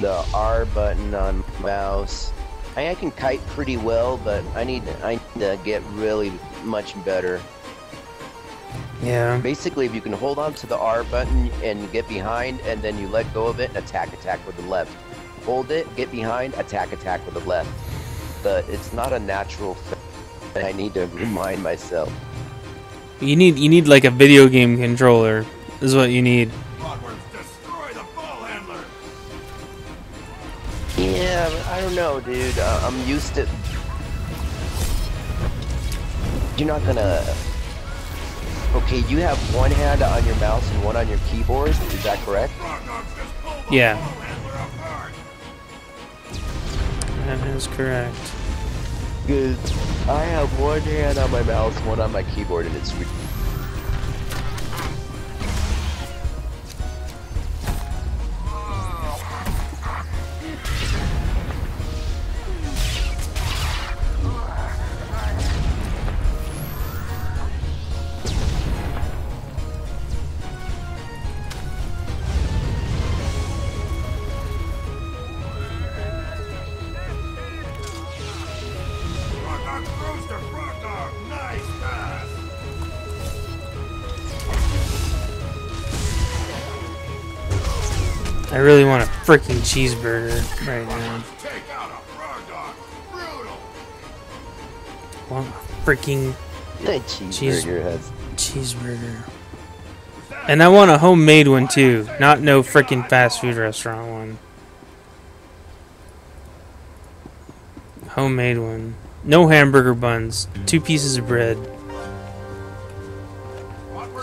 the R button on mouse. I, I can kite pretty well, but I need I need to get really much better. Yeah. Basically, if you can hold on to the R button and get behind, and then you let go of it and attack, attack with the left. Hold it, get behind, attack, attack with the left. But it's not a natural thing. I need to remind myself. You need you need like a video game controller. Is what you need. Yeah, I don't know, dude. Uh, I'm used to. You're not gonna. Okay, you have one hand on your mouse and one on your keyboard. Is that correct? Frog dogs just pulled the Yeah. ball handler apart! That is correct. Good. I have one hand on my mouse, one on my keyboard, and it's. Really want a freaking cheeseburger right now. Take a frog want a freaking Cheeseburger cheeseburger. And I want a homemade one too, not no freaking fast food restaurant one. Homemade one. No hamburger buns. Two pieces of bread.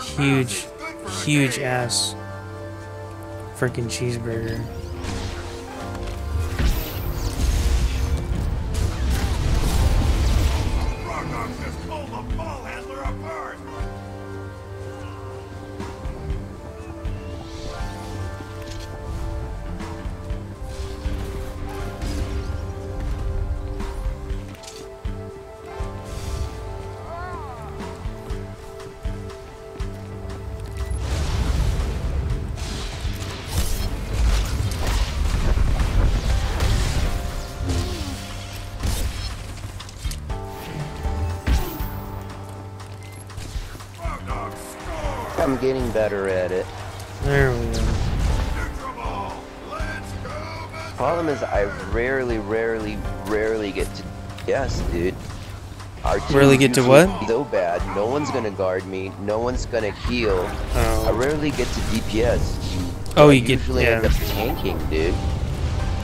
Huge, passing is good for a huge ass. Freaking cheeseburger. Better at it. There we go. Neutral ball. Let's go. Missouri. Problem is, I rarely, rarely, rarely get to. Yes, dude. Our Rarely get to what? So bad. No one's gonna guard me. No one's gonna heal. Oh. I Oh, rarely get to DPS. oh I you get usually end yeah. up tanking, dude.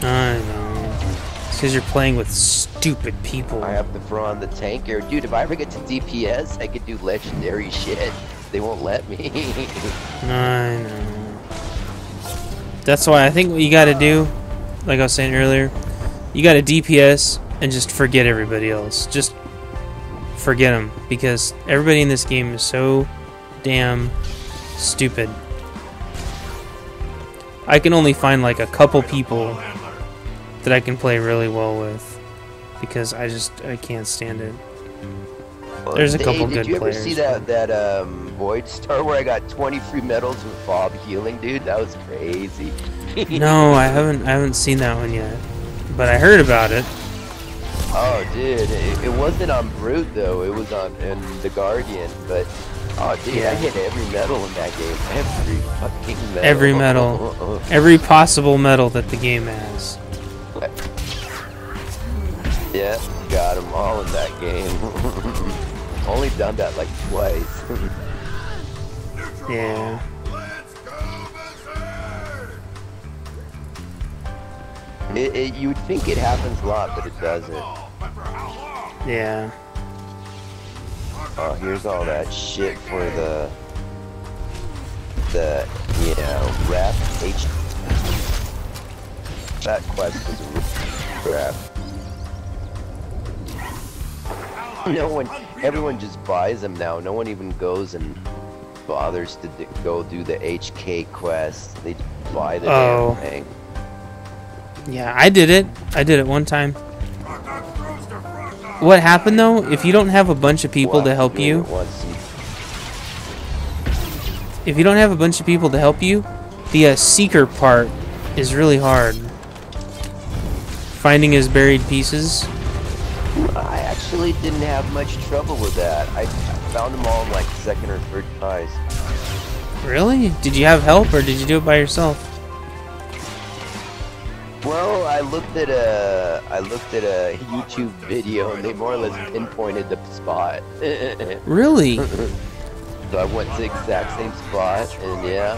I know. Because you're playing with stupid people. I have to throw on the tanker, dude. If I ever get to DPS, I could do legendary shit. They won't let me. I know. That's why I think what you got to do, like I was saying earlier, you got to DPS and just forget everybody else. Just forget them because everybody in this game is so damn stupid. I can only find like a couple people that I can play really well with because I just I can't stand it. There's a Hey, couple did good you ever players, see that that um Void Star where I got 20 free medals with Bob healing, dude? That was crazy. No, I haven't I haven't seen that one yet, but I heard about it. Oh, dude, it, it wasn't on Brute though. It was on in the Guardian. But oh, dude, Yeah. I hit every medal in that game. Every fucking medal. Every medal. Every possible medal that the game has. yeah, got them all in that game. Only done that like twice. Yeah. Let's go, Missouri. it, it, you would think it happens a lot, but it doesn't. Ball, but for how long? Yeah. Oh, here's all that shit for the the you know rap H. That quest was a No one, everyone just buys them now. No one even goes and bothers to d- go do the HK quest. They buy the Oh. damn thing. Yeah, I did it. I did it one time. Frog Dog throws to Frog Dog. What happened though, if you don't have a bunch of people Well, to help you- if you don't have a bunch of people to help you, the uh, seeker part is really hard. Finding his buried pieces. I actually didn't have much trouble with that. I, I found them all in like second or third tries. Really? Did you have help or did you do it by yourself? Well, I looked at a I looked at a YouTube video and they more or less pinpointed the spot. Really? so I went to the exact same spot, and yeah,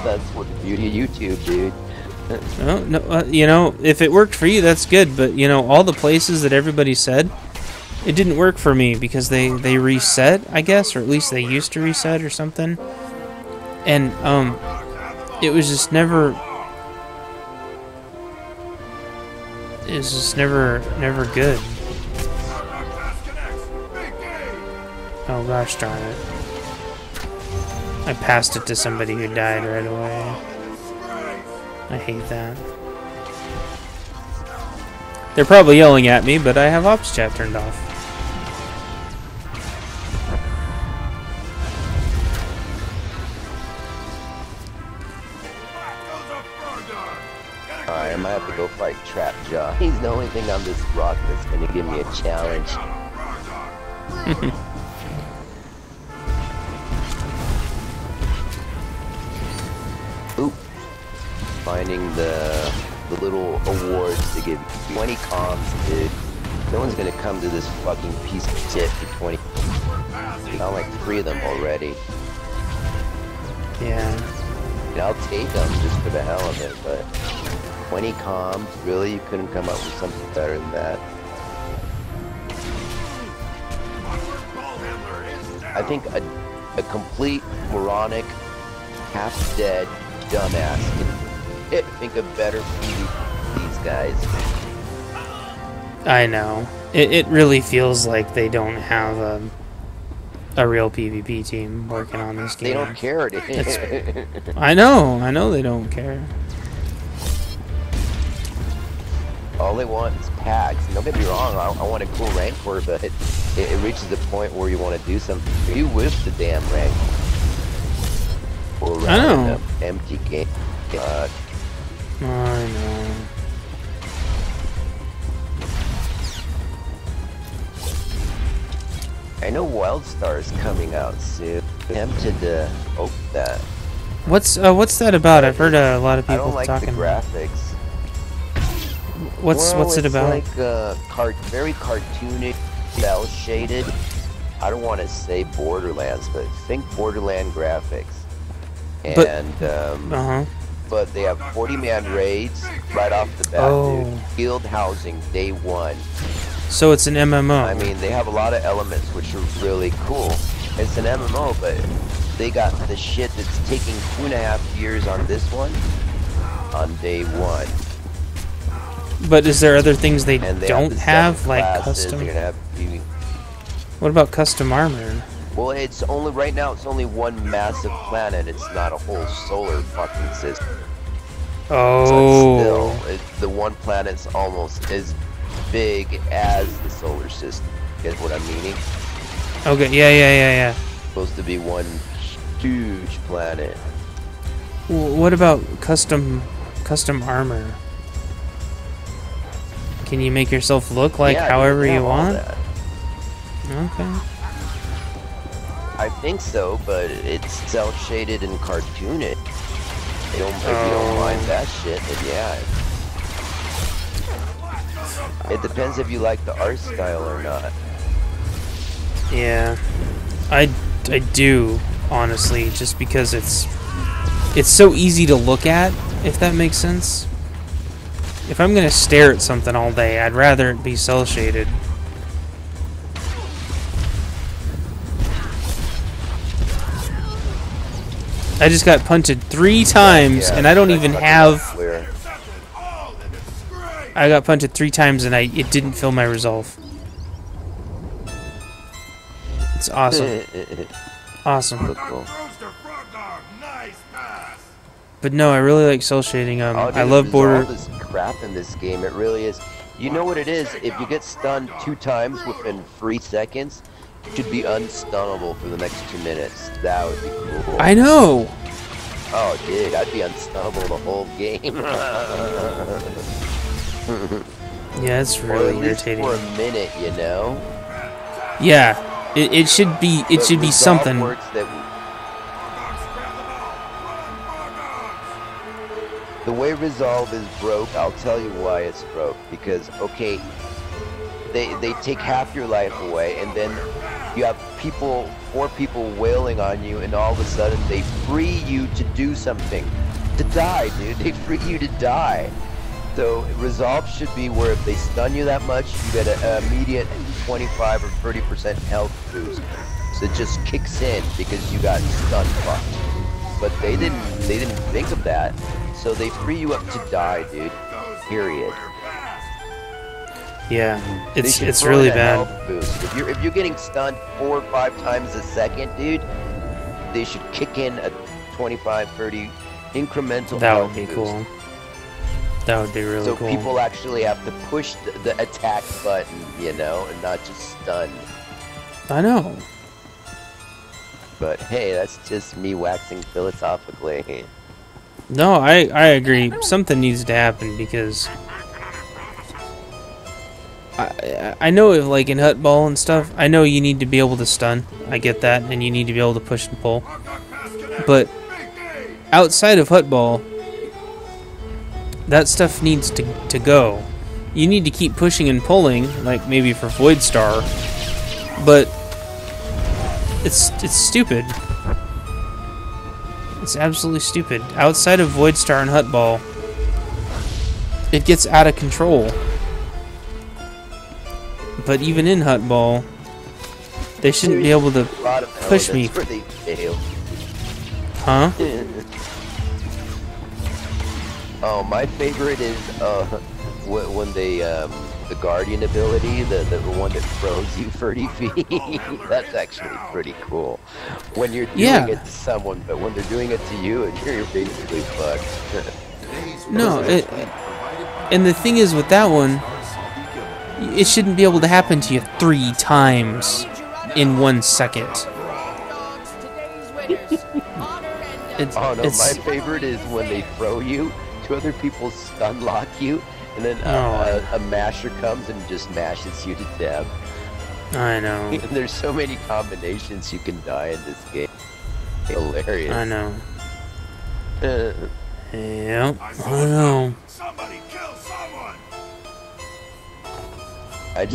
that's what the beauty of YouTube, dude. No, no, uh, you know, if it worked for you, that's good. But you know, all the places that everybody said, it didn't work for me because they they reset, I guess, or at least they used to reset or something. And um, it was just never. It was just never, never good. Oh gosh darn it! I passed it to somebody who died right away. Disgrace. I hate that. They're probably yelling at me, but I have ops chat turned off. Back goes a Frog Dog. Gotta go Alright, I might have to go fight Trap Jaw. He's the only thing on this rock that's gonna give me a challenge. finding the, the little awards to give 20 comms, dude. No one's gonna come to this fucking piece of shit for 20. I like three of them already. Yeah. And I'll take them just for the hell of it, but 20 comms, really? You couldn't come up with something better than that. I think a, a complete moronic, half-dead dumbass can think of better PvP these guys. I know. It, it really feels like they don't have a, a real PvP team working on this game. They don't care. I know. I know they don't care. All they want is packs. Don't get me wrong. I, I want a cool rancor, but it, it, it reaches a point where you want to do something. You wish the damn rank. Or I know. Empty game. Uh, I know. I know WildStar is coming out soon. Tempted to open that. What's uh, what's that about? I've heard uh, a lot of people I don't like talking. the graphics. What's Well, what's it it's about? like uh, car- very cartoonish, cel shaded. I don't want to say Borderlands, but think Borderland graphics. But- And um, Uh huh. But they have 40 man raids right off the bat, Oh. dude. Field housing day one. So it's an MMO. I mean, they have a lot of elements which are really cool. It's an MMO, but they got the shit that's taking two and a half years on this one on day one. but is there other things they they don't have, have, like classes. custom? Have What about custom armor? Well, it's only right now. It's only one massive planet. It's not a whole solar fucking system. Oh. But still, it, the one planet's almost as big as the solar system. Get what I'm meaning? Okay. Yeah, yeah, yeah, yeah. supposed to be one huge planet. W- What about custom custom armor? Can you make yourself look like Yeah, however you want? Okay. I think so, but it's cel shaded and cartoonish. If you don't, if you don't Oh. mind that shit, then yeah. It depends if you like the art style or not. Yeah. I I do honestly just because it's it's so easy to look at if that makes sense. If I'm going to stare at something all day, I'd rather it be cel shaded. I just got punted 3 times Yeah, and I don't even have clear. I got punted three times and I it didn't fill my resolve. It's awesome, awesome. Cool. Throws to front dog. Nice pass. But no, I really like cel shading. Um, Oh, I love border. all crap in this game. It really is. You know what it is? If you get stunned two times within three seconds, should be unstunnable for the next two minutes. That would be cool. I know. Oh, dude, I'd be unstunnable the whole game. Yeah, it's really irritating. for a minute, you know. Yeah, it, it should be. It But should be something. The way Resolve is broke, I'll tell you why it's broke. Because okay, they they take half your life away, and then you have people, four people wailing on you, and all of a sudden they free you to do something, to die, dude. They free you to die. So resolve should be where if they stun you that much, you get an immediate 25 or 30 percent health boost. So it just kicks in because you got stun fucked. But they didn't. They didn't think of that. So they free you up to die, dude. Period. Yeah, mm. it's it's really bad. If you're if you're getting stunned four or five times a second, dude, they should kick in a 25, 30 incremental That would be boost. cool. That would be really So cool. people actually have to push the, the attack button, you know, and not just stun. I know. But hey, that's just me waxing philosophically. No, I I agree. Something needs to happen because I know if like in Huttball and stuff, I know you need to be able to stun. I get that, and you need to be able to push and pull. But outside of Huttball, that stuff needs to to go. You need to keep pushing and pulling, like maybe for Void Star, but it's it's stupid. It's absolutely stupid. Outside of Void Star and Huttball, it gets out of control. But even in Huttball, They shouldn't be able to, Push me. where they fail. huh? oh, my favorite is uh, when they um, the guardian ability, the the one that throws you 30 feet. That's actually pretty cool. When you're doing Yeah. it to someone, but when they're doing it to you, and you're basically fucked. No, it, and the thing is with that one, it shouldn't be able to happen to you three times in one second. Dogs, today's winners. Honor and It's, oh no, it's, my favorite is when they throw you. Two other people stun lock you, and then Oh. uh, a, a masher comes and just mashes you to death. I know, And there's so many combinations you can die in this game. Hilarious. I know. Uh, Yep, I know. Somebody kill someone! I just